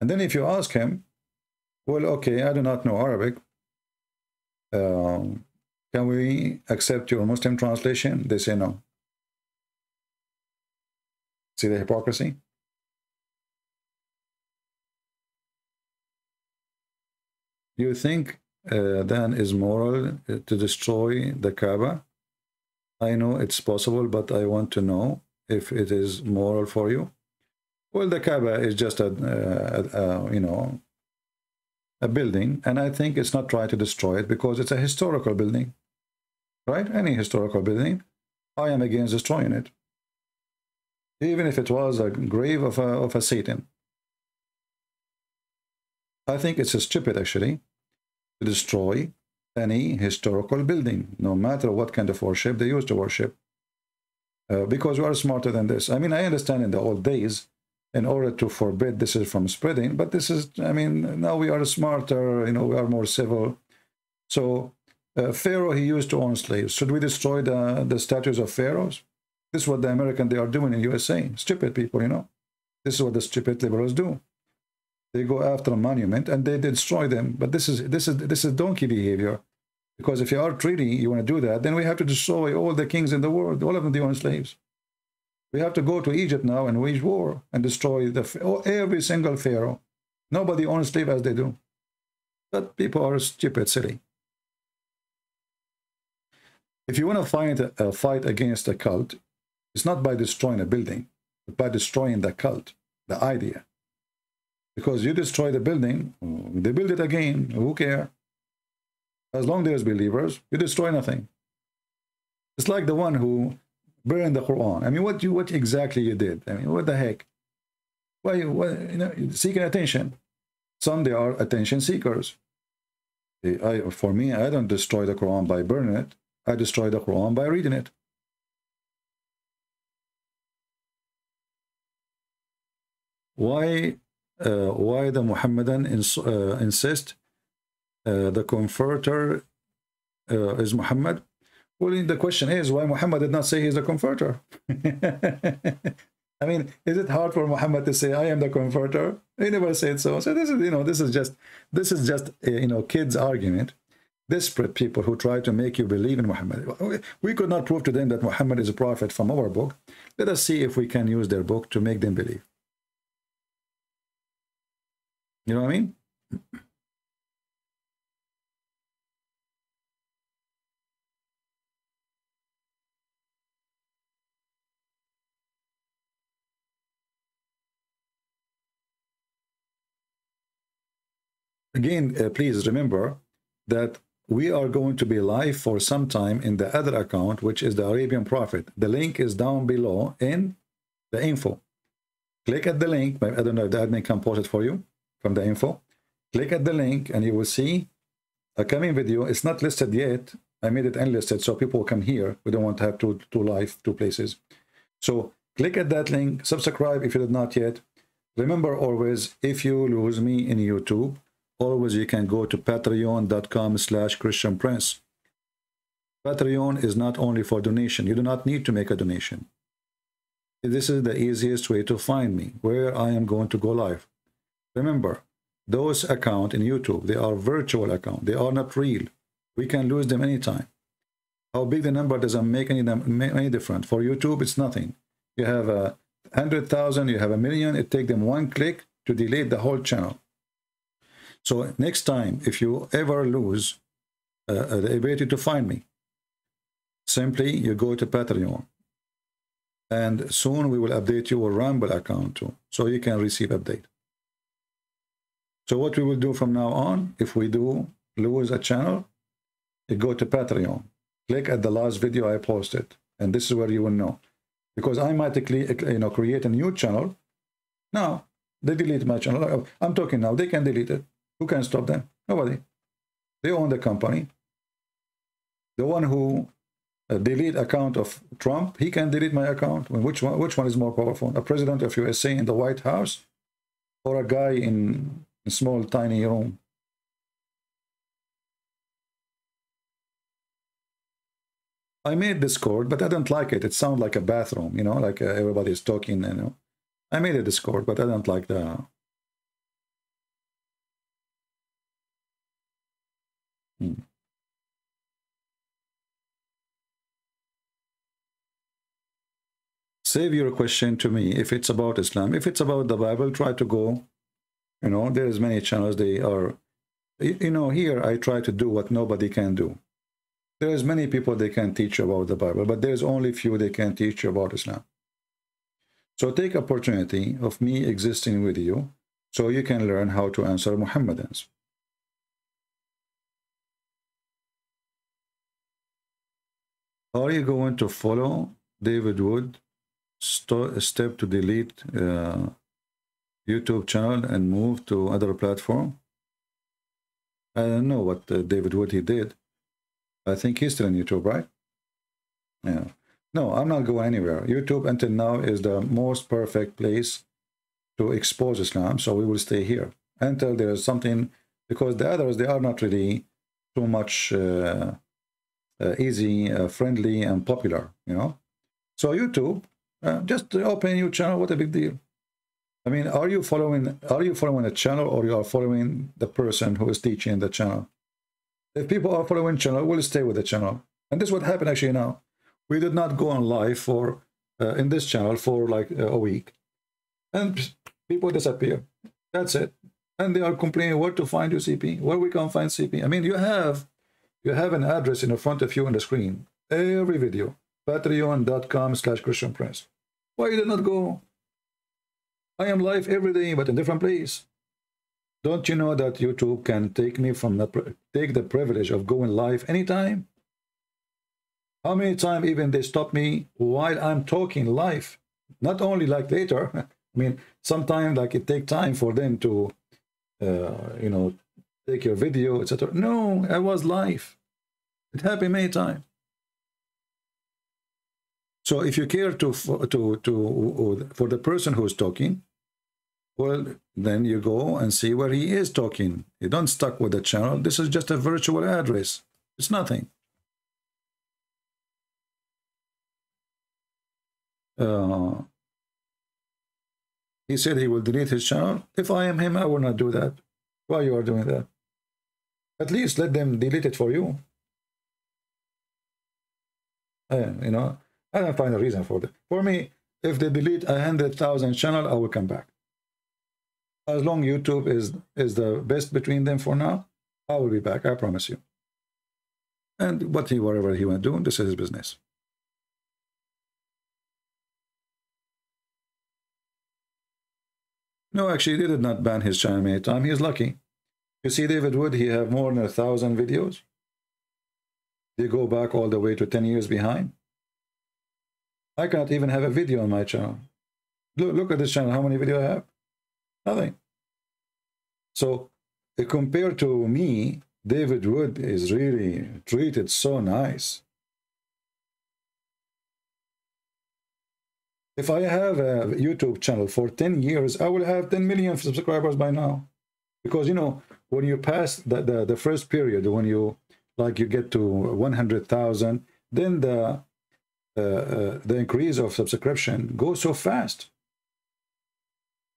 And then if you ask him, well, okay, I do not know Arabic. Um, can we accept your Muslim translation? They say no. See the hypocrisy? You think Uh, then is moral uh, to destroy the Kaaba? I know it's possible, but I want to know if it is moral for you. Well, the Kaaba is just a, uh, a, a, you know a building, and I think it's not trying to destroy it because it's a historical building, right? Any historical building, I am against destroying it, even if it was a grave of a of a Satan. I think it's a stupid actually destroy any historical building, no matter what kind of worship they used to worship. Uh, because we are smarter than this. I mean, I understand in the old days, in order to forbid this is from spreading, but this is, I mean, now we are smarter, you know, we are more civil. So uh, Pharaoh, he used to own slaves. Should we destroy the, the statues of pharaohs? This is what the American, they are doing in USA. Stupid people, you know. This is what the stupid liberals do. They go after a monument and they destroy them. But this is this is this is donkey behavior. Because if you are treaty, you want to do that, then we have to destroy all the kings in the world. All of them, they own slaves. We have to go to Egypt now and wage war and destroy the every single pharaoh. Nobody owns slave as they do. But people are stupid, silly. If you want to fight a fight against a cult, it's not by destroying a building, but by destroying the cult, the idea. Because you destroy the building, mm, they build it again, who care? As long as there's believers, you destroy nothing. It's like the one who burned the Quran. I mean, what you what exactly you did? I mean, what the heck? Why you, what, you know, seeking attention? Some they are attention seekers. I, for me, I don't destroy the Quran by burning it. I destroy the Quran by reading it. Why, why the Muhammadan ins uh, insist uh, the Comforter uh, is Muhammad? Well, the question is why Muhammad did not say he's the Comforter. I mean, is it hard for Muhammad to say I am the Comforter"? He never said so. So this is, you know, this is just, this is just, a, you know, kids' argument desperate people who try to make you believe in Muhammad. We could not prove to them that Muhammad is a prophet from our book. Let us see if we can use their book to make them believe. You know what I mean? Again, uh, please remember that we are going to be live for some time in the other account, which is the Arabian Prophet. The link is down below in the info. Click at the link. I don't know if the admin can post it for you from the info. Click at the link and you will see a coming video. It's not listed yet. I made it unlisted so people come here. We don't want to have two, two live, two places. So click at that link, subscribe if you did not yet. Remember always, if you lose me in YouTube, always you can go to patreon.com slash christian prince patreon is not only for donation you do not need to make a donation this is the easiest way to find me where i am going to go live remember those account in youtube they are virtual account. They are not real. We can lose them anytime. How big the number doesn't make any any difference. For youtube it's nothing. You have a hundred thousand you have a million it takes them one click to delete the whole channel. So next time, if you ever lose uh, uh, the ability to find me, simply you go to Patreon. And soon we will update your Rumble account too, so you can receive update. So what we will do from now on, if we do lose a channel, you go to Patreon, click at the last video I posted, and this is where you will know. Because I might you know, create a new channel. Now, they delete my channel. I'm talking now, they can delete it. Who can stop them? Nobody. They own the company. The one who uh, delete account of Trump, he can delete my account. Which one? Which one is more powerful? A president of USA in the White House, or a guy in a small tiny room? I made Discord, but I don't like it. It sounds like a bathroom, you know, like uh, everybody's talking. You know, I made a Discord, but I don't like the Hmm. Save your question to me if it's about Islam. If it's about the Bible, try to go. You know, there's many channels. They are, you know, here I try to do what nobody can do. There's many people they can teach about the Bible, but there's only few they can teach you about Islam. So take opportunity of me existing with you so you can learn how to answer Muhammadans. Are you going to follow David Wood step to delete uh, YouTube channel and move to other platform? I don't know what uh, David Wood he did. I think he's still on YouTube, right? Yeah. No, I'm not going anywhere. YouTube until now is the most perfect place to expose Islam. So we will stay here until there's something, because the others, they are not really too much uh, uh, easy, uh, friendly, and popular, you know. So YouTube, uh, just open new channel, what a big deal. I mean, are you following are you following a channel or you are following the person who is teaching the channel? If people are following channel, we'll stay with the channel. And this is what happened actually now. We did not go on live for uh, in this channel for like uh, a week. And people disappear. That's it. And they are complaining where to find your CP, where we can find CP. I mean, you have you have an address in the front of you on the screen. Every video, patreon.com slash Christian Prince. Why you did not go? I am live every day, but in different place. Don't you know that YouTube can take me from the take the privilege of going live anytime? How many times even they stop me while I'm talking live? Not only like later. I mean, sometimes like it take time for them to, uh, you know, take your video, etc. No, I was live. It happened many times. So if you care to to to for the person who's talking, well, then you go and see where he is talking. You don't stuck with the channel. This is just a virtual address. It's nothing. Uh, he said he will delete his channel. If I am him, I will not do that. Why you are doing that? At least let them delete it for you. Uh, you know, I don't find a reason for that. For me, if they delete a hundred thousand channel, I will come back. As long YouTube is is the best between them for now, I will be back. I promise you. And what he whatever he want to do, this is his business. No, actually, they did not ban his channel many times. He is lucky. You see David Wood, he have more than a thousand videos. They go back all the way to 10 years behind. I cannot even have a video on my channel. Look, look at this channel, how many videos I have? Nothing. So uh, compared to me, David Wood is really treated so nice. If I have a YouTube channel for 10 years, I will have 10 million subscribers by now. Because, you know, when you pass the, the, the first period, when you, like, you get to 100,000, then the, Uh, uh, the increase of subscription goes so fast.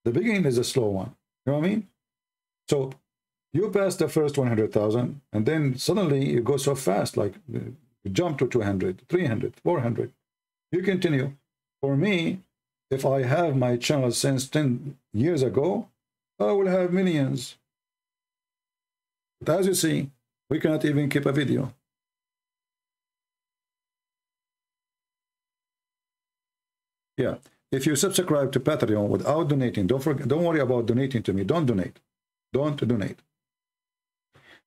The beginning is a slow one. You know what I mean? So you pass the first 100,000, and then suddenly you go so fast, like jump to 200, 300, 400. You continue. For me, if I have my channel since 10 years ago, I will have millions. But as you see, we cannot even keep a video. Yeah, if you subscribe to Patreon without donating, don't forget, don't worry about donating to me. Don't donate. Don't donate.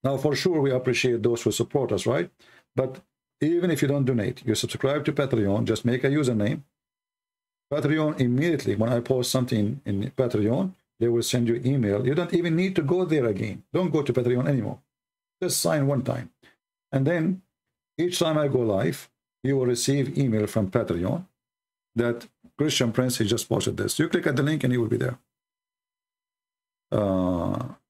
Now, for sure, we appreciate those who support us, right? But even if you don't donate, you subscribe to Patreon, just make a username, Patreon immediately, when I post something in Patreon, they will send you email. You don't even need to go there again. Don't go to Patreon anymore. Just sign one time. And then each time I go live, you will receive email from Patreon that Christian Prince, he just posted this. You click at the link and he will be there. Uh,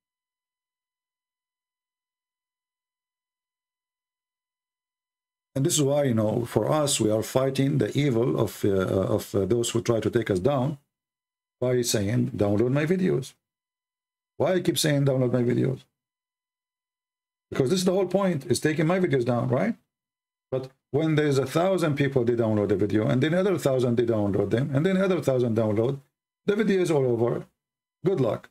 And this is why, you know, for us, we are fighting the evil of, uh, of uh, those who try to take us down by saying, download my videos. Why I keep saying download my videos? Because this is the whole point, is taking my videos down, right? But when there's a thousand people, they download the video, and then another thousand, they download them, and then another thousand download, the video is all over. Good luck.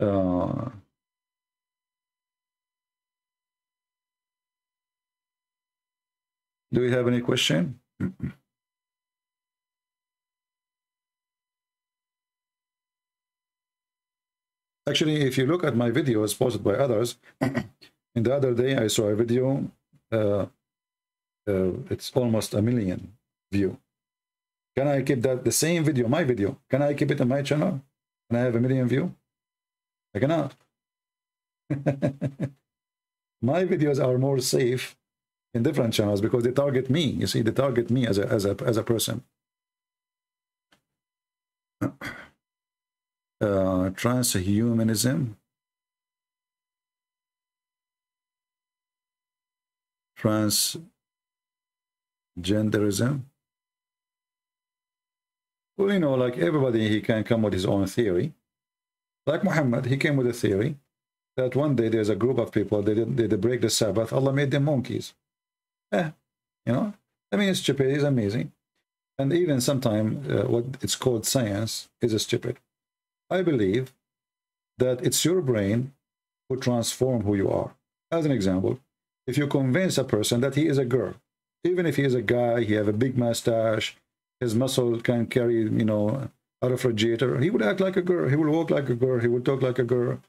Uh, do you have any question? Actually, if you look at my videos posted by others, in the other day I saw a video, uh, uh, it's almost a million view. Can I keep that, the same video, my video, can I keep it on my channel? Can I have a million view? I cannot. My videos are more safe in different channels because they target me. You see, they target me as a as a as a person. Uh, transhumanism, transgenderism. Well, you know, like everybody, he can come with his own theory. Like Muhammad, he came with a theory. that one day there's a group of people, they did they break the Sabbath, Allah made them monkeys. Eh, you know, I mean, it's stupid, it's amazing. And even sometimes uh, what it's called science is a stupid. I believe that it's your brain who transform who you are. As an example, if you convince a person that he is a girl, even if he is a guy, he have a big mustache, his muscle can carry, you know, a refrigerator, he would act like a girl, he will walk like a girl, he will talk like a girl,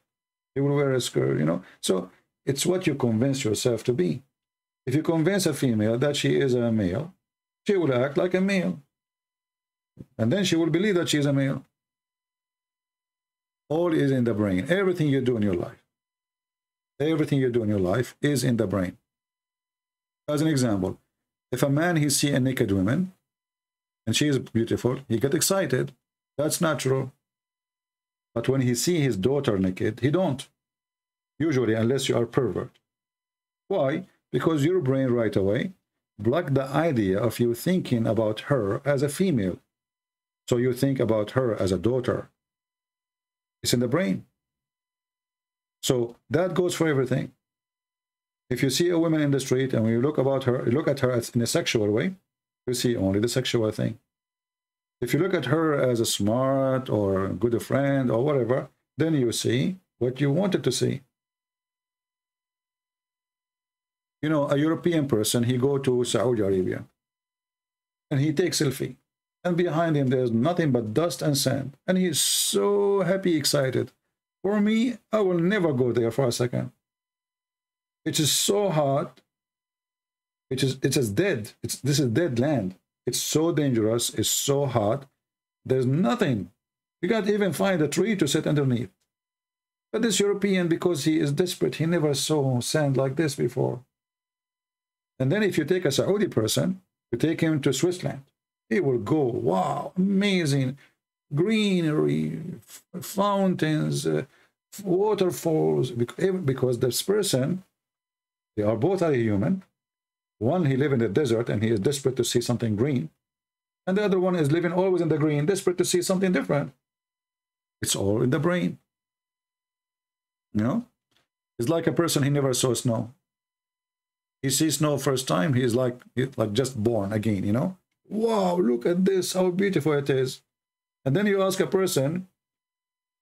he will wear a skirt, you know. So it's what you convince yourself to be. If you convince a female that she is a male, she will act like a male. And then she will believe that she is a male. All is in the brain. Everything you do in your life. Everything you do in your life is in the brain. As an example, if a man he see a naked woman and she is beautiful, he get excited. That's natural. But when he see his daughter naked, he don't. Usually, unless you are pervert. Why? Because your brain right away block the idea of you thinking about her as a female. So you think about her as a daughter. It's in the brain. So that goes for everything. If you see a woman in the street and when you look about her, look at her in a sexual way, you see only the sexual thing. If you look at her as a smart or good friend or whatever, then you see what you wanted to see. You know, a European person, he go to Saudi Arabia and he takes selfie. And behind him, there's nothing but dust and sand. And he's so happy, excited. For me, I will never go there for a second. It is so hot. It is, it is dead. It's, this is dead land. It's so dangerous. It's so hot. There's nothing. You can't even find a tree to sit underneath. But this European, because he is desperate, he never saw sand like this before. And then if you take a Saudi person, you take him to Switzerland, he will go, wow, amazing greenery, fountains, uh, waterfalls, because this person, they are both are human, one, he live in the desert and he is desperate to see something green. And the other one is living always in the green, desperate to see something different. It's all in the brain. You know? It's like a person he never saw snow. He sees snow first time, he's like he's like just born again, you know? Wow, look at this, how beautiful it is. And then you ask a person,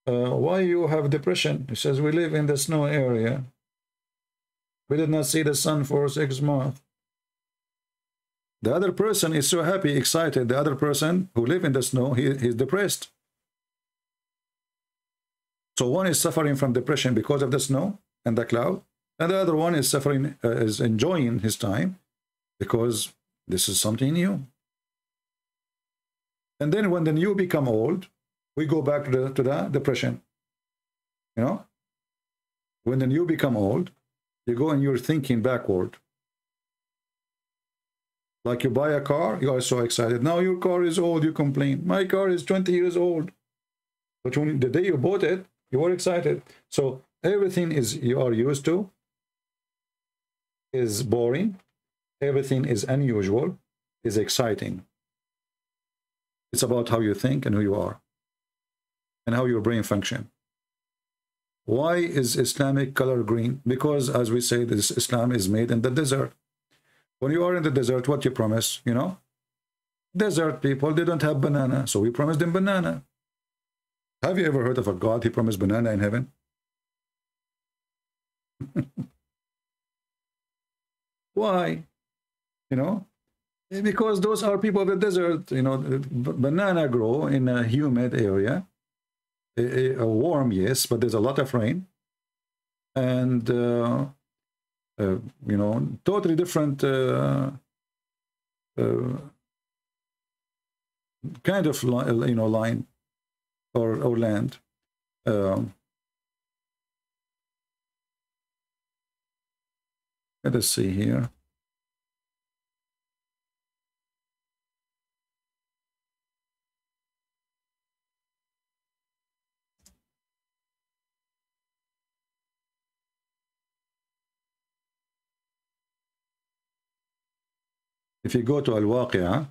uh, why you have depression? He says, we live in the snow area. We did not see the sun for six months. The other person is so happy, excited. The other person who live in the snow, he is depressed. So one is suffering from depression because of the snow and the cloud, and the other one is suffering, uh, is enjoying his time because this is something new. And then when the new become old, we go back to the, to the depression. You know, when the new become old, you go and you're thinking backward. Like you buy a car, you are so excited. Now your car is old, you complain. My car is 20 years old. But when the day you bought it, you were excited. So everything is you are used to is boring. Everything is unusual, is exciting. It's about how you think and who you are and how your brain function. Why is Islamic color green? Because as we say, this Islam is made in the desert. When you are in the desert, what you promise, you know? Desert people, they don't have banana, so we promised them banana. Have you ever heard of a God, he promised banana in heaven? Why? You know? Because those are people of the desert, you know, banana grow in a humid area. A, a warm, yes, but there's a lot of rain. And uh, uh, you know, totally different uh, uh, kind of you know line or or land. Um, let us see here. If you go to Al-Waqi'ah,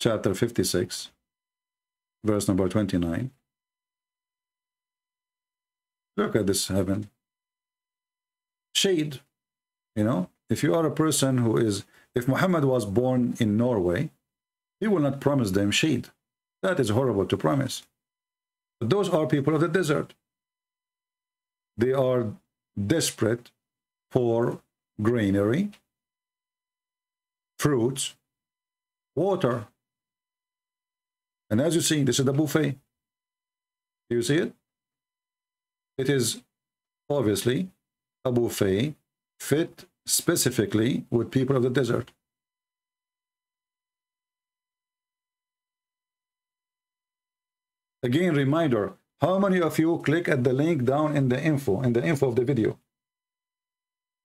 chapter 56, verse number 29. Look at this heaven. Shade, you know, if you are a person who is, if Muhammad was born in Norway, he will not promise them shade. That is horrible to promise. Those are people of the desert. They are desperate for greenery, fruits, water. And as you see, this is the buffet. Do you see it? It is obviously a buffet fit specifically with people of the desert. Again, reminder, how many of you click at the link down in the info, in the info of the video?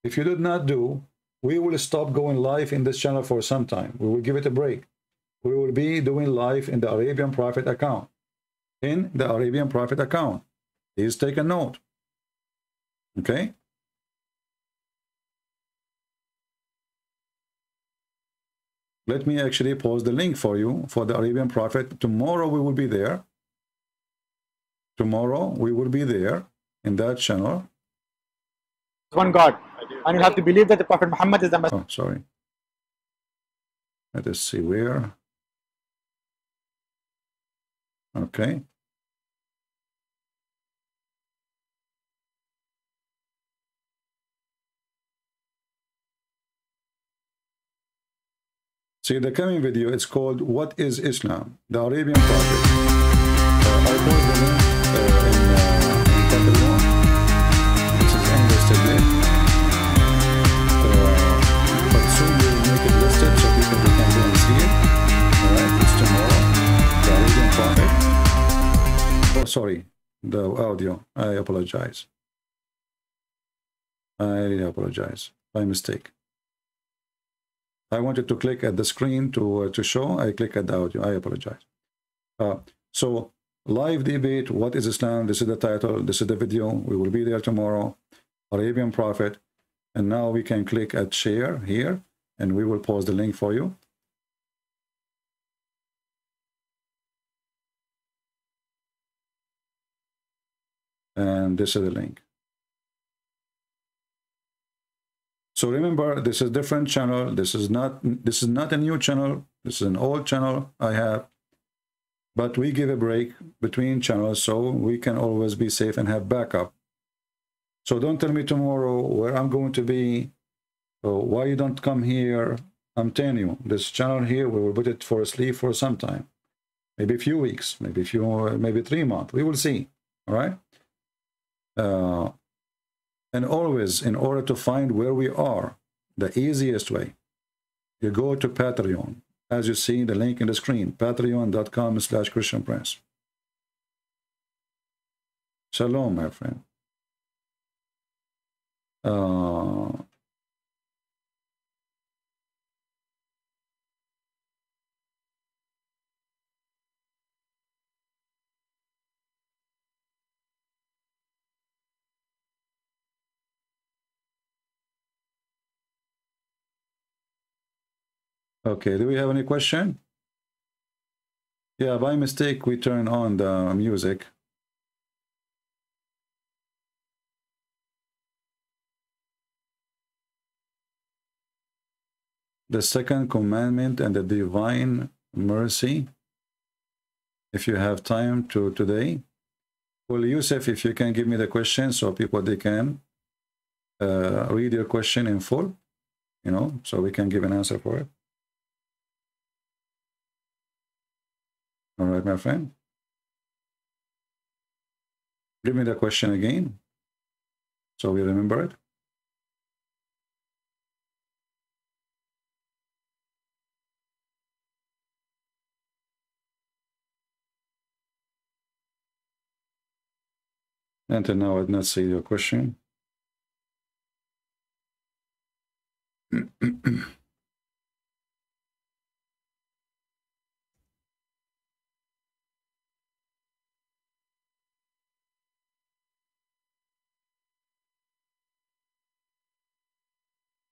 If you did not do, we will stop going live in this channel for some time. We will give it a break. We will be doing live in the Arabian Prophet account. In the Arabian Prophet account. Please take a note. Okay? Let me actually post the link for you for the Arabian Prophet. Tomorrow we will be there. Tomorrow we will be there in that channel. One God. And you have to believe that the Prophet Muhammad is the Messiah. Oh, sorry. Let us see where. Okay. See, the coming video, it's called What is Islam? The Arabian Prophet. Sorry, the audio. I apologize. I really apologize. By mistake. I wanted to click at the screen to uh, to show. I click at the audio. I apologize. Uh, so live debate. What is Islam? This is the title. This is the video. We will be there tomorrow. Arabian Prophet. And now we can click at share here, and we will post the link for you. And this is the link. So remember, this is different channel. This is not this is not a new channel. This is an old channel I have. But we give a break between channels so we can always be safe and have backup. So don't tell me tomorrow where I'm going to be, why you don't come here. I'm telling you, this channel here, we will put it for sleep for some time. Maybe a few weeks, maybe a few, maybe three months. We will see. All right. Uh, and always, in order to find where we are, the easiest way, you go to Patreon. As you see the link in the screen, patreon.com slash Christian Prince. Shalom, my friend. Uh, Okay, do we have any question? Yeah, by mistake, we turn on the music. The second commandment and the divine mercy. If you have time to today. Well, Yusuf, if you can give me the question so people they can uh, read your question in full, you know, so we can give an answer for it. All right, my friend. Give me the question again so we remember it. Until now, I did not see your question.